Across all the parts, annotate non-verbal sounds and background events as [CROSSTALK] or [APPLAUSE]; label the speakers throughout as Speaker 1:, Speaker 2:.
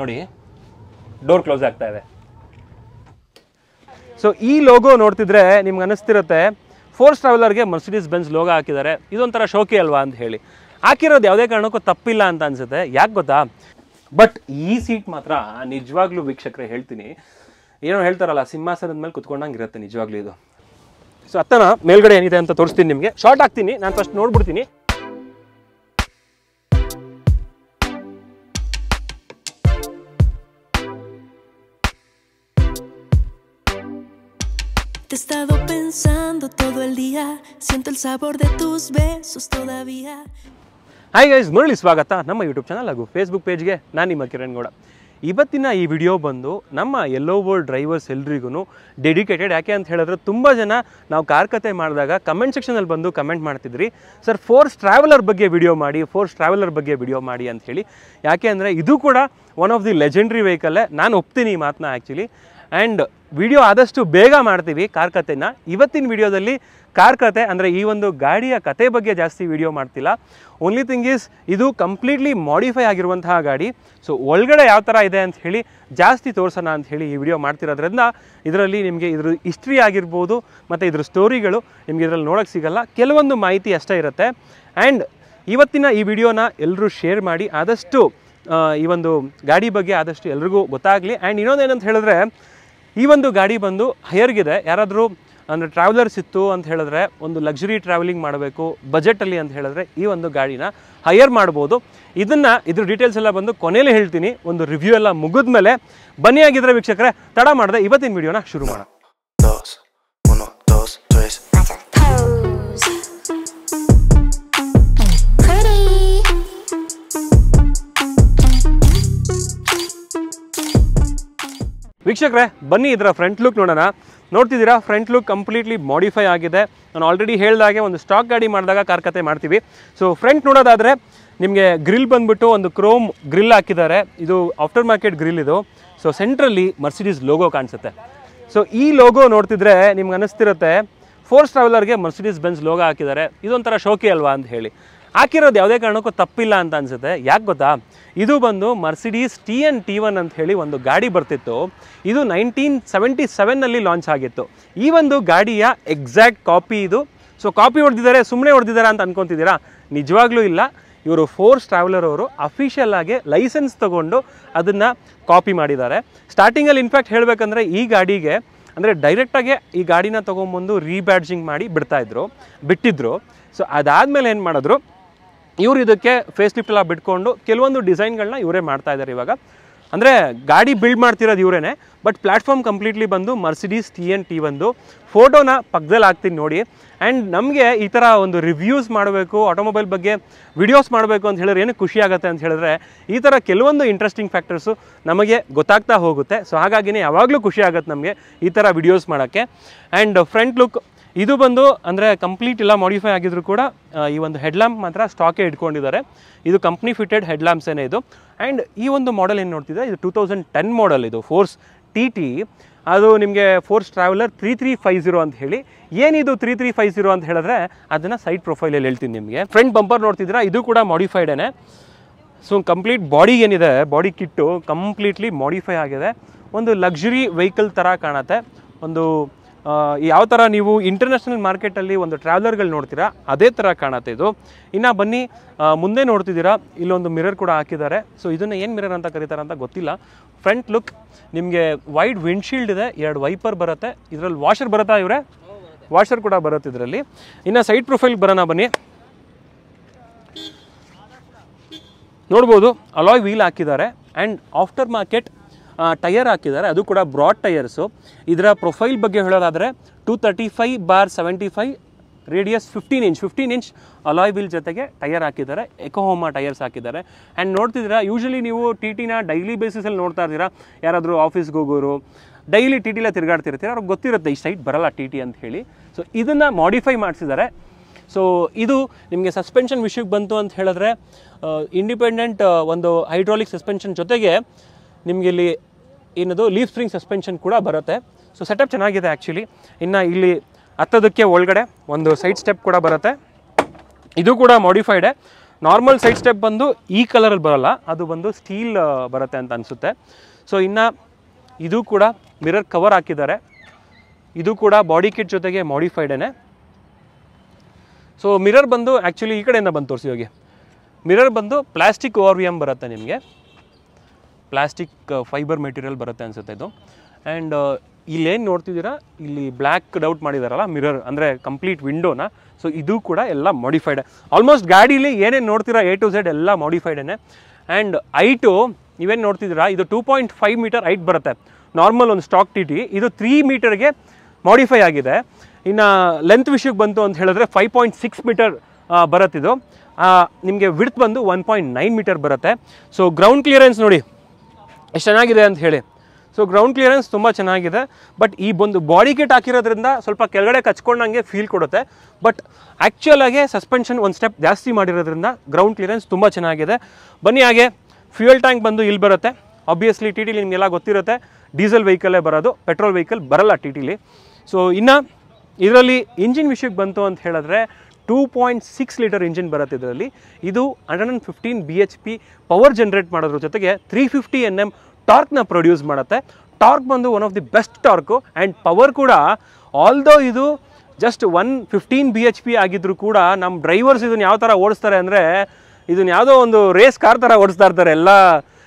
Speaker 1: ನೋಡಿ door close ಆಗ್ತಾ ಇದೆ. ಸೊ ಈ ಲೋಗೋ ನೋಡ್ತಿದ್ರೆ ನಿಮ್ಗೆ ಅನಿಸ್ತಿರುತ್ತೆ ಫೋರ್ಸ್ ಟ್ರಾವೆಲರ್ಗೆ ಮರ್ಸಿಡೀಸ್ ಬೆನ್ಸ್ ಲೋಗೋ ಹಾಕಿದ್ದಾರೆ. ಇದೊಂಥರ ಶೋಕಿ ಅಲ್ವಾ ಅಂತ ಹೇಳಿ. ಹಾಕಿರೋದು ಯಾವುದೇ ಕಾರಣಕ್ಕೂ ತಪ್ಪಿಲ್ಲ ಅಂತ ಅನಿಸುತ್ತೆ. ಯಾಕೆ ಗೊತ್ತಾ? ಬಟ್ ಈ ಸೀಟ್ ಮಾತ್ರ ನಿಜವಾಗ್ಲೂ ವೀಕ್ಷಕರೇ ಹೇಳ್ತೀನಿ. ಏನೋ ಹೇಳ್ತಾರಲ್ಲ, ಸಿಂಹಾಸನದ ಮೇಲೆ ಕುತ್ಕೊಂಡಂಗೆ ಇರುತ್ತೆ ನಿಜವಾಗ್ಲೂ ಇದು. ಸೊ ಅತ್ತನ ಮೇಲ್ಗಡೆ ಏನಿದೆ ಅಂತ ತೋರಿಸ್ತೀನಿ ನಿಮಗೆ. ಶಾರ್ಟ್ ಹಾಕ್ತೀನಿ. ನಾನು ಫಸ್ಟ್ ನೋಡ್ಬಿಡ್ತೀನಿ.
Speaker 2: Te he estado pensando todo el día, siento el sabor de tus besos todavía.
Speaker 1: Hi guys Murali ಸ್ವಾಗತ ನಮ್ಮ ಯೂಟ್ಯೂಬ್ ಚಾನಲ್ ಹಾಗೂ ಫೇಸ್ಬುಕ್ ಪೇಜ್ಗೆ ನಾನು ನಿಮ್ಮ ಕಿರಣ್ ಗೌಡ. ಇವತ್ತಿನ ಈ ವಿಡಿಯೋ ಬಂದು ನಮ್ಮ ಎಲ್ಲೋ ವರ್ಲ್ಡ್ ಡ್ರೈವರ್ಸ್ ಎಲ್ರಿಗೂ ಡೆಡಿಕೇಟೆಡ್ ಯಾಕೆ ಅಂತ ಹೇಳಿದ್ರೆ ತುಂಬ ಜನ ನಾವು ಕಾರ್ಕತೆ ಮಾಡಿದಾಗ ಕಮೆಂಟ್ ಸೆಕ್ಷನಲ್ಲಿ ಬಂದು ಕಮೆಂಟ್ ಮಾಡ್ತಿದ್ರಿ. ಸರ್ ಫೋರ್ಸ್ ಟ್ರಾವೆಲರ್ ಬಗ್ಗೆ ವಿಡಿಯೋ ಮಾಡಿ ಫೋರ್ಸ್ ಟ್ರಾವೆಲರ್ ಬಗ್ಗೆ ವಿಡಿಯೋ ಮಾಡಿ ಅಂತ ಹೇಳಿ. ಯಾಕೆ ಅಂದರೆ ಇದು ಕೂಡ ಒನ್ ಆಫ್ ದಿ ಲೆಜೆಂಡ್ರಿ ವೆಹಿಕಲ್ಲೇ ನಾನು ಒಪ್ತೀನಿ ಈ ಮಾತನ್ನ ಆ್ಯಕ್ಚುಲಿ ಆ್ಯಂಡ್ ವಿಡಿಯೋ ಆದಷ್ಟು ಬೇಗ ಮಾಡ್ತೀವಿ ಕಾರ್ ಕಥೆನ ಇವತ್ತಿನ ವಿಡಿಯೋದಲ್ಲಿ ಕಾರ್ ಕತೆ ಅಂದರೆ ಈ ಒಂದು ಗಾಡಿಯ ಕತೆ ಬಗ್ಗೆ ಜಾಸ್ತಿ ವಿಡಿಯೋ ಮಾಡ್ತಿಲ್ಲ. ಓನ್ಲಿ ಥಿಂಗ್ ಈಸ್ ಇದು ಕಂಪ್ಲೀಟ್ಲಿ ಮಾಡಿಫೈ ಆಗಿರುವಂತಹ ಗಾಡಿ. ಸೊ ಒಳಗಡೆ ಯಾವ ಥರ ಇದೆ ಅಂತ ಹೇಳಿ ಜಾಸ್ತಿ ತೋರಿಸೋಣ ಅಂತ ಹೇಳಿ ಈ ವಿಡಿಯೋ ಮಾಡ್ತಿರೋದ್ರಿಂದ ಇದರಲ್ಲಿ ನಿಮಗೆ ಇದ್ರ ಹಿಸ್ಟ್ರಿ ಆಗಿರ್ಬೋದು ಮತ್ತು ಇದ್ರ ಸ್ಟೋರಿಗಳು ನಿಮಗೆ ಇದರಲ್ಲಿ ನೋಡೋಕ್ಕೆ ಸಿಗಲ್ಲ. ಕೆಲವೊಂದು ಮಾಹಿತಿ ಅಷ್ಟೇ ಇರುತ್ತೆ. ಆ್ಯಂಡ್ ಇವತ್ತಿನ ಈ ವಿಡಿಯೋನ ಎಲ್ಲರೂ ಶೇರ್ ಮಾಡಿ ಆದಷ್ಟು ಈ ಒಂದು ಗಾಡಿ ಬಗ್ಗೆ ಆದಷ್ಟು ಎಲ್ರಿಗೂ ಗೊತ್ತಾಗಲಿ. ಆ್ಯಂಡ್ ಇನ್ನೊಂದೇನಂತ ಹೇಳಿದ್ರೆ ಈ ಒಂದು ಗಾಡಿ ಬಂದು ಹೈಯರ್ಗಿದೆ. ಯಾರಾದರೂ, ಅಂದರೆ ಟ್ರಾವೆಲರ್ಸ್ ಇತ್ತು ಅಂತ ಹೇಳಿದ್ರೆ, ಒಂದು ಲಕ್ಸುರಿ ಟ್ರಾವೆಲಿಂಗ್ ಮಾಡಬೇಕು ಬಜೆಟಲ್ಲಿ ಅಂತ ಹೇಳಿದ್ರೆ ಈ ಒಂದು ಗಾಡಿನ ಹೈಯರ್ ಮಾಡ್ಬೋದು. ಇದನ್ನು, ಇದ್ರ ಡೀಟೇಲ್ಸ್ ಎಲ್ಲ ಬಂದು ಕೊನೆಯಲ್ಲಿ ಹೇಳ್ತೀನಿ. ಒಂದು ರಿವ್ಯೂ ಎಲ್ಲ ಮುಗಿದ್ಮೇಲೆ ಬನ್ನಿ ಆಗಿದ್ರೆ ವೀಕ್ಷಕರೇ, ತಡ ಮಾಡಿದೆ ಇವತ್ತಿನ ವಿಡಿಯೋನ ಶುರು ಮಾಡೋಣ. ವೀಕ್ಷಕರೇ, ಬನ್ನಿ ಇದರ ಫ್ರಂಟ್ ಲುಕ್ ನೋಡೋಣ. ನೋಡ್ತಿದ್ದೀರಾ ಫ್ರಂಟ್ ಲುಕ್ ಕಂಪ್ಲೀಟ್ಲಿ ಮಾಡಿಫೈ ಆಗಿದೆ. ನಾನು ಆಲ್ರೆಡಿ ಹೇಳ್ದಾಗೆ ಒಂದು ಸ್ಟಾಕ್ ಗಾಡಿ ಮಾಡಿದಾಗ ಕಾರ್ಕತೆ ಮಾಡ್ತೀವಿ. ಸೊ ಫ್ರಂಟ್ ನೋಡೋದಾದರೆ, ನಿಮಗೆ ಗ್ರಿಲ್ ಬಂದ್ಬಿಟ್ಟು ಒಂದು ಕ್ರೋಮ್ ಗ್ರಿಲ್ ಹಾಕಿದ್ದಾರೆ. ಇದು ಆಫ್ಟರ್ ಮಾರ್ಕೆಟ್ ಗ್ರಿಲ್ ಇದು. ಸೊ ಸೆಂಟ್ರಲ್ಲಿ ಮರ್ಸಿಡೀಸ್ ಲೋಗೋ ಕಾಣಿಸುತ್ತೆ. ಸೊ ಈ ಲೋಗೋ ನೋಡ್ತಿದ್ರೆ ನಿಮ್ಗೆ ಅನಿಸ್ತಿರುತ್ತೆ ಫೋರ್ಸ್ ಟ್ರಾವೆಲರ್ಗೆ ಮರ್ಸಿಡೀಸ್ ಬೆನ್ಸ್ ಲೋಗೋ ಹಾಕಿದ್ದಾರೆ. ಇದೊಂಥರ ಶೋಕಿ ಅಲ್ವಾ ಅಂತ ಹೇಳಿ. ಹಾಕಿರೋದು ಯಾವುದೇ ಕಾರಣಕ್ಕೂ ತಪ್ಪಿಲ್ಲ ಅಂತ ಅನಿಸುತ್ತೆ. ಯಾಕೆ ಗೊತ್ತಾ? ಇದು ಬಂದು Mercedes T N T one ಅಂತ ಹೇಳಿ ಒಂದು ಗಾಡಿ ಬರ್ತಿತ್ತು. ಇದು ನೈನ್ಟೀನ್ ಸೆವೆಂಟಿ ಸೆವೆನ್ನಲ್ಲಿ ಲಾಂಚ್ ಆಗಿತ್ತು. ಈ ಒಂದು ಗಾಡಿಯ ಎಕ್ಸಾಕ್ಟ್ ಕಾಪಿ ಇದು. ಸೊ, ಕಾಪಿ ಹೊಡೆದಿದ್ದಾರೆ ಸುಮ್ಮನೆ ಹೊಡೆದಿದ್ದಾರೆ ಅಂತ ಅನ್ಕೊತಿದ್ದೀರಾ? ನಿಜವಾಗ್ಲೂ ಇಲ್ಲ. ಇವರು ಫೋರ್ಸ್ ಟ್ರಾವೆಲರ್ ಅವರು ಅಫಿಷಿಯಲ್ ಆಗಿ ಲೈಸೆನ್ಸ್ ತಗೊಂಡು ಅದನ್ನು ಕಾಪಿ ಮಾಡಿದ್ದಾರೆ. ಸ್ಟಾರ್ಟಿಂಗಲ್ಲಿ ಇನ್ಫ್ಯಾಕ್ಟ್ ಹೇಳಬೇಕಂದ್ರೆ ಈ ಗಾಡಿಗೆ ಅಂದರೆ ಡೈರೆಕ್ಟಾಗೆ ಈ ಗಾಡಿನ ತೊಗೊಂಬಂದು ರೀಬ್ಯಾಡ್ಜಿಂಗ್ ಮಾಡಿ ಬಿಡ್ತಾಯಿದ್ರು ಬಿಟ್ಟಿದ್ರು. ಸೊ, ಅದಾದಮೇಲೆ ಏನು ಮಾಡಿದ್ರು? ಇವರು ಇದಕ್ಕೆ ಫೇಸ್ ಲಿಫ್ಟ್ ಎಲ್ಲ ಬಿಟ್ಕೊಂಡು ಕೆಲವೊಂದು ಡಿಸೈನ್ಗಳನ್ನ ಇವರೇ ಮಾಡ್ತಾ ಇದ್ದಾರೆ ಇವಾಗ. ಅಂದರೆ ಗಾಡಿ ಬಿಲ್ಡ್ ಮಾಡ್ತಿರೋದು ಇವರೇ ಬಟ್ ಪ್ಲ್ಯಾಟ್ಫಾರ್ಮ್ ಕಂಪ್ಲೀಟ್ಲಿ ಬಂದು ಮರ್ಸಿಡೀಸ್ ಟಿ ಎನ್ ಟಿ ಒಂದು. ಫೋಟೋನ ಪಕ್ಕದಲ್ಲಿ ಹಾಕ್ತೀನಿ ನೋಡಿ. ಆ್ಯಂಡ್ ನಮಗೆ ಈ ಥರ ಒಂದು ರಿವ್ಯೂಸ್ ಮಾಡಬೇಕು ಆಟೋಮೊಬೈಲ್ ಬಗ್ಗೆ ವಿಡಿಯೋಸ್ ಮಾಡಬೇಕು ಅಂತ ಹೇಳಿದ್ರೆ ಏನು ಖುಷಿ ಆಗುತ್ತೆ ಅಂತ ಹೇಳಿದ್ರೆ, ಈ ಥರ ಕೆಲವೊಂದು ಇಂಟ್ರೆಸ್ಟಿಂಗ್ ಫ್ಯಾಕ್ಟರ್ಸು ನಮಗೆ ಗೊತ್ತಾಗ್ತಾ ಹೋಗುತ್ತೆ. ಸೊ ಹಾಗಾಗಿನೇ ಯಾವಾಗಲೂ ಖುಷಿ ಆಗುತ್ತೆ ನಮಗೆ ಈ ಥರ ವಿಡಿಯೋಸ್ ಮಾಡೋಕ್ಕೆ. ಆ್ಯಂಡ್ ಫ್ರಂಟ್ ಲುಕ್ ಇದು ಬಂದು ಅಂದರೆ ಕಂಪ್ಲೀಟ್ ಇಲ್ಲ ಮಾಡಿಫೈ ಆಗಿದ್ರು ಕೂಡ ಈ ಒಂದು ಹೆಡ್ ಲ್ಯಾಂಪ್ ಮಾತ್ರ ಸ್ಟಾಕೇ ಇಟ್ಕೊಂಡಿದ್ದಾರೆ. ಇದು ಕಂಪ್ನಿ ಫಿಟೆಡ್ ಹೆಡ್ಲ್ಯಾಂಪ್ಸ್ ಏನೇ ಇದು. ಆ್ಯಂಡ್ ಈ ಒಂದು ಮಾಡೆಲ್ ಏನು ನೋಡ್ತಿದೆ ಇದು ಟೂ ತೌಸಂಡ್ ಟೆನ್ ಮಾಡೆಲ್ ಇದು ಫೋರ್ಸ್ ಟಿ ಟಿ ಅದು ನಿಮಗೆ Force Traveller three three five zero ಅಂತ ಹೇಳಿ. ಏನಿದು ತ್ರೀ ತ್ರೀ ಫೈವ್ ಜೀರೋ ಅಂತ ಹೇಳಿದ್ರೆ, ಅದನ್ನು ಸೈಡ್ ಪ್ರೊಫೈಲಲ್ಲಿ ಹೇಳ್ತೀನಿ ನಿಮಗೆ. ಫ್ರಂಟ್ ಬಂಪರ್ ನೋಡ್ತಿದ್ದೀರಾ ಇದು ಕೂಡ ಮಾಡಿಫೈಡೇ ಸೊ ಕಂಪ್ಲೀಟ್ ಬಾಡಿ ಏನಿದೆ ಬಾಡಿ ಕಿಟ್ಟು ಕಂಪ್ಲೀಟ್ಲಿ ಮಾಡಿಫೈ ಆಗಿದೆ. ಒಂದು ಲಕ್ಸುರಿ ವೆಹಿಕಲ್ ಥರ ಕಾಣುತ್ತೆ. ಒಂದು ಯಾವ ಥರ ನೀವು ಇಂಟರ್ನ್ಯಾಷನಲ್ ಮಾರ್ಕೆಟಲ್ಲಿ ಒಂದು ಟ್ರಾವೆಲರ್ಗಳು ನೋಡ್ತೀರಾ, ಅದೇ ಥರ ಕಾಣುತ್ತೆ ಇದು. ಇನ್ನು ಬನ್ನಿ ಮುಂದೆ ನೋಡ್ತಿದ್ದೀರಾ, ಇಲ್ಲೊಂದು ಮಿರರ್ ಕೂಡ ಹಾಕಿದ್ದಾರೆ. ಸೊ ಇದನ್ನು ಏನು ಮಿರರ್ ಅಂತ ಕರೀತಾರೆ ಅಂತ ಗೊತ್ತಿಲ್ಲ. ಫ್ರಂಟ್ ಲುಕ್ ನಿಮಗೆ ವೈಡ್ ವಿಂಡ್ಶೀಲ್ಡ್ ಇದೆ, ಎರಡು ವೈಪರ್ ಬರುತ್ತೆ, ಇದರಲ್ಲಿ ವಾಷರ್ ಬರುತ್ತಾ ಇವರೇ? ವಾಷರ್ ಕೂಡ ಬರುತ್ತೆ ಇದರಲ್ಲಿ. ಇನ್ನು ಸೈಡ್ ಪ್ರೊಫೈಲ್ ಬರೋಣ ಬನ್ನಿ. ನೋಡ್ಬೋದು ಅಲಾಯ್ ವೀಲ್ ಹಾಕಿದ್ದಾರೆ ಆ್ಯಂಡ್ ಆಫ್ಟರ್ ಮಾರ್ಕೆಟ್ ಟಯರ್ ಹಾಕಿದ್ದಾರೆ. ಅದು ಕೂಡ ಬ್ರಾಡ್ ಟಯರ್ಸು. ಇದರ ಪ್ರೊಫೈಲ್ ಬಗ್ಗೆ ಹೇಳೋದಾದರೆ two thirty five bar seventy five radius fifteen inch fifteen inch alloy wheel ಜೊತೆಗೆ ಟೈರ್ ಹಾಕಿದ್ದಾರೆ. ಎಕೋಹೋಮಾ ಟೈಯರ್ಸ್ ಹಾಕಿದ್ದಾರೆ. ಆ್ಯಂಡ್ ನೋಡ್ತಿದ್ದೀರಾ ಯೂಶಲಿ ನೀವು ಟಿ ಟಿನ ಡೈಲಿ ಬೇಸಿಸಲ್ಲಿ ನೋಡ್ತಾ ಇದ್ದೀರಾ. ಯಾರಾದರೂ ಆಫೀಸ್ಗೆ ಹೋಗೋರು ಡೈಲಿ ಟಿ ಟಿಲೇ ತಿರುಗಾಡ್ತಿರ್ತೀರ, ಅವ್ರಿಗೆ ಗೊತ್ತಿರುತ್ತೆ ಈ ಸೈಟ್ ಬರಲ್ಲ ಟಿ ಟಿ ಅಂತ ಹೇಳಿ. ಸೊ ಇದನ್ನು ಮಾಡಿಫೈ ಮಾಡಿಸಿದ್ದಾರೆ. ಸೊ ಇದು ನಿಮಗೆ ಸಸ್ಪೆನ್ಷನ್ ವಿಷಯಕ್ಕೆ ಬಂತು ಅಂತ ಹೇಳಿದ್ರೆ ಇಂಡಿಪೆಂಡೆಂಟ್ ಒಂದು ಹೈಡ್ರಾಲಿಕ್ ಸಸ್ಪೆನ್ಷನ್ ಜೊತೆಗೆ ನಿಮಗೆ ಇಲ್ಲಿ ಏನದು ಲೀಫ್ ಸ್ಪ್ರಿಂಗ್ ಸಸ್ಪೆನ್ಷನ್ ಕೂಡ ಬರುತ್ತೆ. ಸೊ ಸೆಟಪ್ ಚೆನ್ನಾಗಿದೆ ಆ್ಯಕ್ಚುಲಿ ಇನ್ನು ಇಲ್ಲಿ ಹತ್ತೋದಕ್ಕೆ ಒಳಗಡೆ ಒಂದು ಸೈಡ್ ಸ್ಟೆಪ್ ಕೂಡ ಬರುತ್ತೆ. ಇದು ಕೂಡ ಮಾಡಿಫೈಡೆ ನಾರ್ಮಲ್ ಸೈಡ್ ಸ್ಟೆಪ್ ಬಂದು ಈ ಕಲರಲ್ಲಿ ಬರಲ್ಲ. ಅದು ಬಂದು ಸ್ಟೀಲ್ ಬರುತ್ತೆ ಅಂತ ಅನಿಸುತ್ತೆ. ಸೊ ಇನ್ನು ಇದು ಕೂಡ ಮಿರರ್ ಕವರ್ ಹಾಕಿದ್ದಾರೆ. ಇದು ಕೂಡ ಬಾಡಿ ಕಿಟ್ ಜೊತೆಗೆ ಮಾಡಿಫೈಡೇನೆ ಸೊ ಮಿರರ್ ಬಂದು ಆ್ಯಕ್ಚುಲಿ ಈ ಕಡೆಯಿಂದ ಬಂದು ತೋರಿಸಿ ಹೋಗಿ. ಮಿರರ್ ಬಂದು ಪ್ಲಾಸ್ಟಿಕ್ ಓವರ್ ಎಂ ಬರುತ್ತೆ ನಿಮಗೆ. ಪ್ಲಾಸ್ಟಿಕ್ ಫೈಬರ್ ಮೆಟೀರಿಯಲ್ ಬರುತ್ತೆ ಅನಿಸುತ್ತೆ ಇದು. ಆ್ಯಂಡ್ ಇಲ್ಲೇನು ನೋಡ್ತಿದ್ದೀರಾ? ಇಲ್ಲಿ ಬ್ಲ್ಯಾಕ್ ಡೌಟ್ ಮಾಡಿದಾರಲ್ಲ, ಮಿರರ್, ಅಂದರೆ ಕಂಪ್ಲೀಟ್ ವಿಂಡೋನ. ಸೊ ಇದು ಕೂಡ ಎಲ್ಲ ಮಾಡಿಫೈಡ್ ಆಲ್ಮೋಸ್ಟ್ ಗಾಡೀಲಿ ಏನೇನು ನೋಡ್ತೀರಾ ಎ ಟು ಝೆಡ್ ಎಲ್ಲ ಮಾಡಿಫೈಡೇನೆ ಆ್ಯಂಡ್ ಐಟು ನೀವೇನು ನೋಡ್ತಿದ್ದೀರಾ? ಇದು two point five metre height ಬರುತ್ತೆ. ನಾರ್ಮಲ್ ಒಂದು ಸ್ಟಾಕ್ ಟಿ ಟಿ ಇದು ತ್ರೀ ಮೀಟರ್ಗೆ ಮಾಡಿಫೈ ಆಗಿದೆ. ಇನ್ನು ಲೆಂತ್ ವಿಷಯಕ್ಕೆ ಬಂತು ಅಂತ ಹೇಳಿದ್ರೆ ಫೈವ್ ಪಾಯಿಂಟ್ ಸಿಕ್ಸ್ ಮೀಟರ್ ಬರುತ್ತಿದ್ದು ನಿಮಗೆ ವಿಡ್ತ್ ಬಂದು ಒನ್ ಪಾಯಿಂಟ್ ನೈನ್ ಮೀಟರ್ ಬರುತ್ತೆ. ಸೊ ಗ್ರೌಂಡ್ ಕ್ಲಿಯರೆನ್ಸ್ ನೋಡಿ. ಎಷ್ಟು ಚೆನ್ನಾಗಿದೆ ಅಂತ ಹೇಳಿ. ಸೊ ಗ್ರೌಂಡ್ ಕ್ಲಿಯರೆನ್ಸ್ ತುಂಬ ಚೆನ್ನಾಗಿದೆ. ಬಟ್ ಈ ಒಂದು ಬಾಡಿ ಕಿಟ್ ಹಾಕಿರೋದ್ರಿಂದ ಸ್ವಲ್ಪ ಕೆಳಗಡೆ ಕಚ್ಕೊಂಡಂಗೆ ಫೀಲ್ ಕೊಡುತ್ತೆ. ಬಟ್ ಆ್ಯಕ್ಚುಯಲ್ ಆಗಿ ಸಸ್ಪೆನ್ಷನ್ ಒಂದು ಸ್ಟೆಪ್ ಜಾಸ್ತಿ ಮಾಡಿರೋದ್ರಿಂದ ಗ್ರೌಂಡ್ ಕ್ಲಿಯರೆನ್ಸ್ ತುಂಬ ಚೆನ್ನಾಗಿದೆ. ಬನ್ನಿ ಹಾಗೆ ಫ್ಯೂಯಲ್ ಟ್ಯಾಂಕ್ ಬಂದು ಇಲ್ಲಿ ಬರುತ್ತೆ. ಆಬ್ವಿಯಸ್ಲಿ ಟಿ ಟಿಲಿ ನಿಮಗೆಲ್ಲ ಗೊತ್ತಿರುತ್ತೆ. ಡೀಸೆಲ್ ವೆಹಿಕಲ್ಲೇ ಬರೋದು ಪೆಟ್ರೋಲ್ ವೆಹಿಕಲ್ ಬರಲ್ಲ ಟಿ ಟಿಲಿ ಸೊ ಇನ್ನು ಇದರಲ್ಲಿ ಇಂಜಿನ್ ವಿಷಯಕ್ಕೆ ಬಂತು ಅಂತ ಹೇಳಿದ್ರೆ two point six litre engine ಬರುತ್ತೆ ಇದರಲ್ಲಿ. ಇದು hundred and fifteen B H P power generate ಮಾಡೋದ್ರ ಜೊತೆಗೆ ತ್ರೀ ಫಿಫ್ಟಿ ಎನ್ ಎಂ ಟಾರ್ಕ್ನ ಪ್ರೊಡ್ಯೂಸ್ ಮಾಡುತ್ತೆ. ಟಾರ್ಕ್ ಬಂದು one of the best torque and power ಕೂಡ ಆಲ್ದೋ ಇದು just one fifteen B H P ಆಗಿದ್ದರೂ ಕೂಡ ನಮ್ಮ ಡ್ರೈವರ್ಸ್ ಇದನ್ನು ಯಾವ ಥರ ಓಡಿಸ್ತಾರೆ ಅಂದರೆ, ಇದನ್ನು ಯಾವುದೋ ಒಂದು ರೇಸ್ ಕಾರ್ ಥರ ಓಡಿಸ್ತಾ ಇರ್ತಾರೆ ಎಲ್ಲ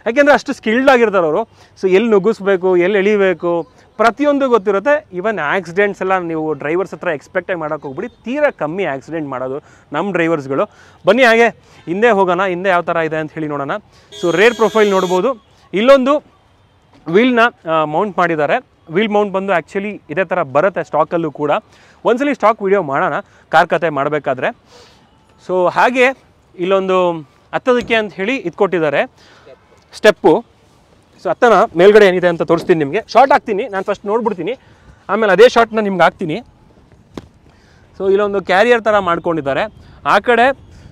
Speaker 1: ಯಾಕೆಂದರೆ ಅಷ್ಟು ಸ್ಕಿಲ್ಡ್ ಆಗಿರ್ತಾರೆ ಅವರು. ಸೊ ಎಲ್ಲಿ ನುಗ್ಗಿಸ್ಬೇಕು, ಎಲ್ಲಿ ಎಳಿಬೇಕು, ಪ್ರತಿಯೊಂದು ಗೊತ್ತಿರುತ್ತೆ. ಇವನ್ ಆಕ್ಸಿಡೆಂಟ್ಸ್ ಎಲ್ಲ ನೀವು ಡ್ರೈವರ್ಸ್ ಹತ್ರ ಎಕ್ಸ್ಪೆಕ್ಟಾಗಿ ಮಾಡೋಕೆ ಹೋಗ್ಬಿಡಿ. ತೀರಾ ಕಮ್ಮಿ ಆಕ್ಸಿಡೆಂಟ್ ಮಾಡೋದು ನಮ್ಮ ಡ್ರೈವರ್ಸ್ಗಳು ಬನ್ನಿ ಹಾಗೆ, ಹಿಂದೆ ಹೋಗೋಣ, ಹಿಂದೆ ಯಾವ ಥರ ಇದೆ ಅಂತ ಹೇಳಿ ನೋಡೋಣ. ಸೊ ರೇರ್ ಪ್ರೊಫೈಲ್ ನೋಡ್ಬೋದು. ಇಲ್ಲೊಂದು ವೀಲ್ನ ಮೌಂಟ್ ಮಾಡಿದ್ದಾರೆ. ವೀಲ್ ಮೌಂಟ್ ಬಂದು ಆ್ಯಕ್ಚುಲಿ ಇದೇ ಥರ ಬರುತ್ತೆ ಸ್ಟಾಕಲ್ಲೂ ಕೂಡ. ಒಂದ್ಸಲಿ ಸ್ಟಾಕ್ ವೀಡಿಯೋ ಮಾಡೋಣ ಕಾರ್ ಕತೆ ಮಾಡಬೇಕಾದ್ರೆ. ಸೊ ಹಾಗೆ ಇಲ್ಲೊಂದು ಹತ್ತೋದಕ್ಕೆ ಅಂತ ಹೇಳಿ ಇದು ಕೊಟ್ಟಿದ್ದಾರೆ ಸ್ಟೆಪ್ಪು. ಸೊ ಅತ್ತನ ಮೇಲ್ಗಡೆ ಏನಿದೆ ಅಂತ ತೋರಿಸ್ತೀನಿ ನಿಮಗೆ. ಶಾರ್ಟ್ ಹಾಕ್ತೀನಿ, ನಾನು ಫಸ್ಟ್ ನೋಡ್ಬಿಡ್ತೀನಿ. ಆಮೇಲೆ ಅದೇ ಶಾರ್ಟ್ನ ನಿಮ್ಗೆ ಹಾಕ್ತೀನಿ. ಸೊ ಇಲ್ಲೊಂದು ಕ್ಯಾರಿಯರ್ ಥರ ಮಾಡ್ಕೊಂಡಿದ್ದಾರೆ. ಆ ಕಡೆ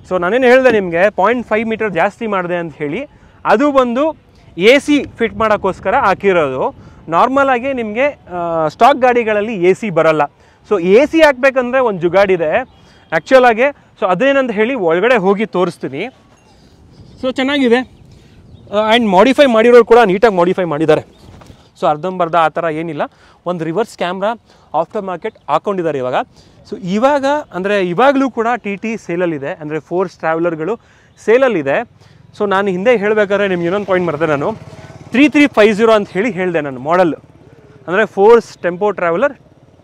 Speaker 1: ಸೊ ನಾನೇನು ಹೇಳಿದೆ ನಿಮಗೆ ಪಾಯಿಂಟ್ ಫೈವ್ ಮೀಟರ್ ಜಾಸ್ತಿ ಮಾಡಿದೆ ಅಂತ ಹೇಳಿ, ಅದು ಬಂದು ಎ ಸಿ ಫಿಟ್ ಮಾಡೋಕ್ಕೋಸ್ಕರ ಹಾಕಿರೋದು. ನಾರ್ಮಲ್ ಆಗಿ ನಿಮಗೆ ಸ್ಟಾಕ್ ಗಾಡಿಗಳಲ್ಲಿ ಎ ಸಿ ಬರಲ್ಲ. ಸೊ ಎ ಸಿ ಹಾಕ್ಬೇಕಂದ್ರೆ ಒಂದು ಜುಗಾಡಿದೆ ಆ್ಯಕ್ಚುಲಾಗೆ ಸೊ ಅದೇನಂತ ಹೇಳಿ ಒಳಗಡೆ ಹೋಗಿ ತೋರಿಸ್ತೀನಿ. ಸೊ ಚೆನ್ನಾಗಿದೆ. ಆ್ಯಂಡ್ ಮಾಡಿಫೈ ಮಾಡಿರೋರು ಕೂಡ ನೀಟಾಗಿ ಮಾಡಿಫೈ ಮಾಡಿದ್ದಾರೆ. ಸೊ ಅರ್ಧಂಬರ್ಧ ಆ ಥರ ಏನಿಲ್ಲ. ಒಂದು ರಿವರ್ಸ್ ಕ್ಯಾಮ್ರಾ ಆಫ್ಟರ್ ಮಾರ್ಕೆಟ್ ಹಾಕ್ಕೊಂಡಿದ್ದಾರೆ ಇವಾಗ. ಸೊ ಇವಾಗ ಅಂದರೆ ಇವಾಗಲೂ ಕೂಡ ಟಿ ಟಿ ಸೇಲಲ್ಲಿದೆ ಅಂದರೆ ಫೋರ್ಸ್ ಟ್ರಾವೆಲರ್ಗಳು ಸೇಲಲ್ಲಿದೆ ಸೊ ನಾನು ಹಿಂದೆ ಹೇಳಬೇಕಾದ್ರೆ ನಿಮ್ಗೆ ಇನ್ನೊಂದು ಪಾಯಿಂಟ್ ಮಾಡಿದೆ ನಾನು. ತ್ರೀ ತ್ರೀ ಫೈವ್ ಜೀರೋ ಅಂತ ಹೇಳಿ ಹೇಳಿದೆ ನಾನು ಮಾಡಲ್ ಅಂದರೆ Force Tempo Traveller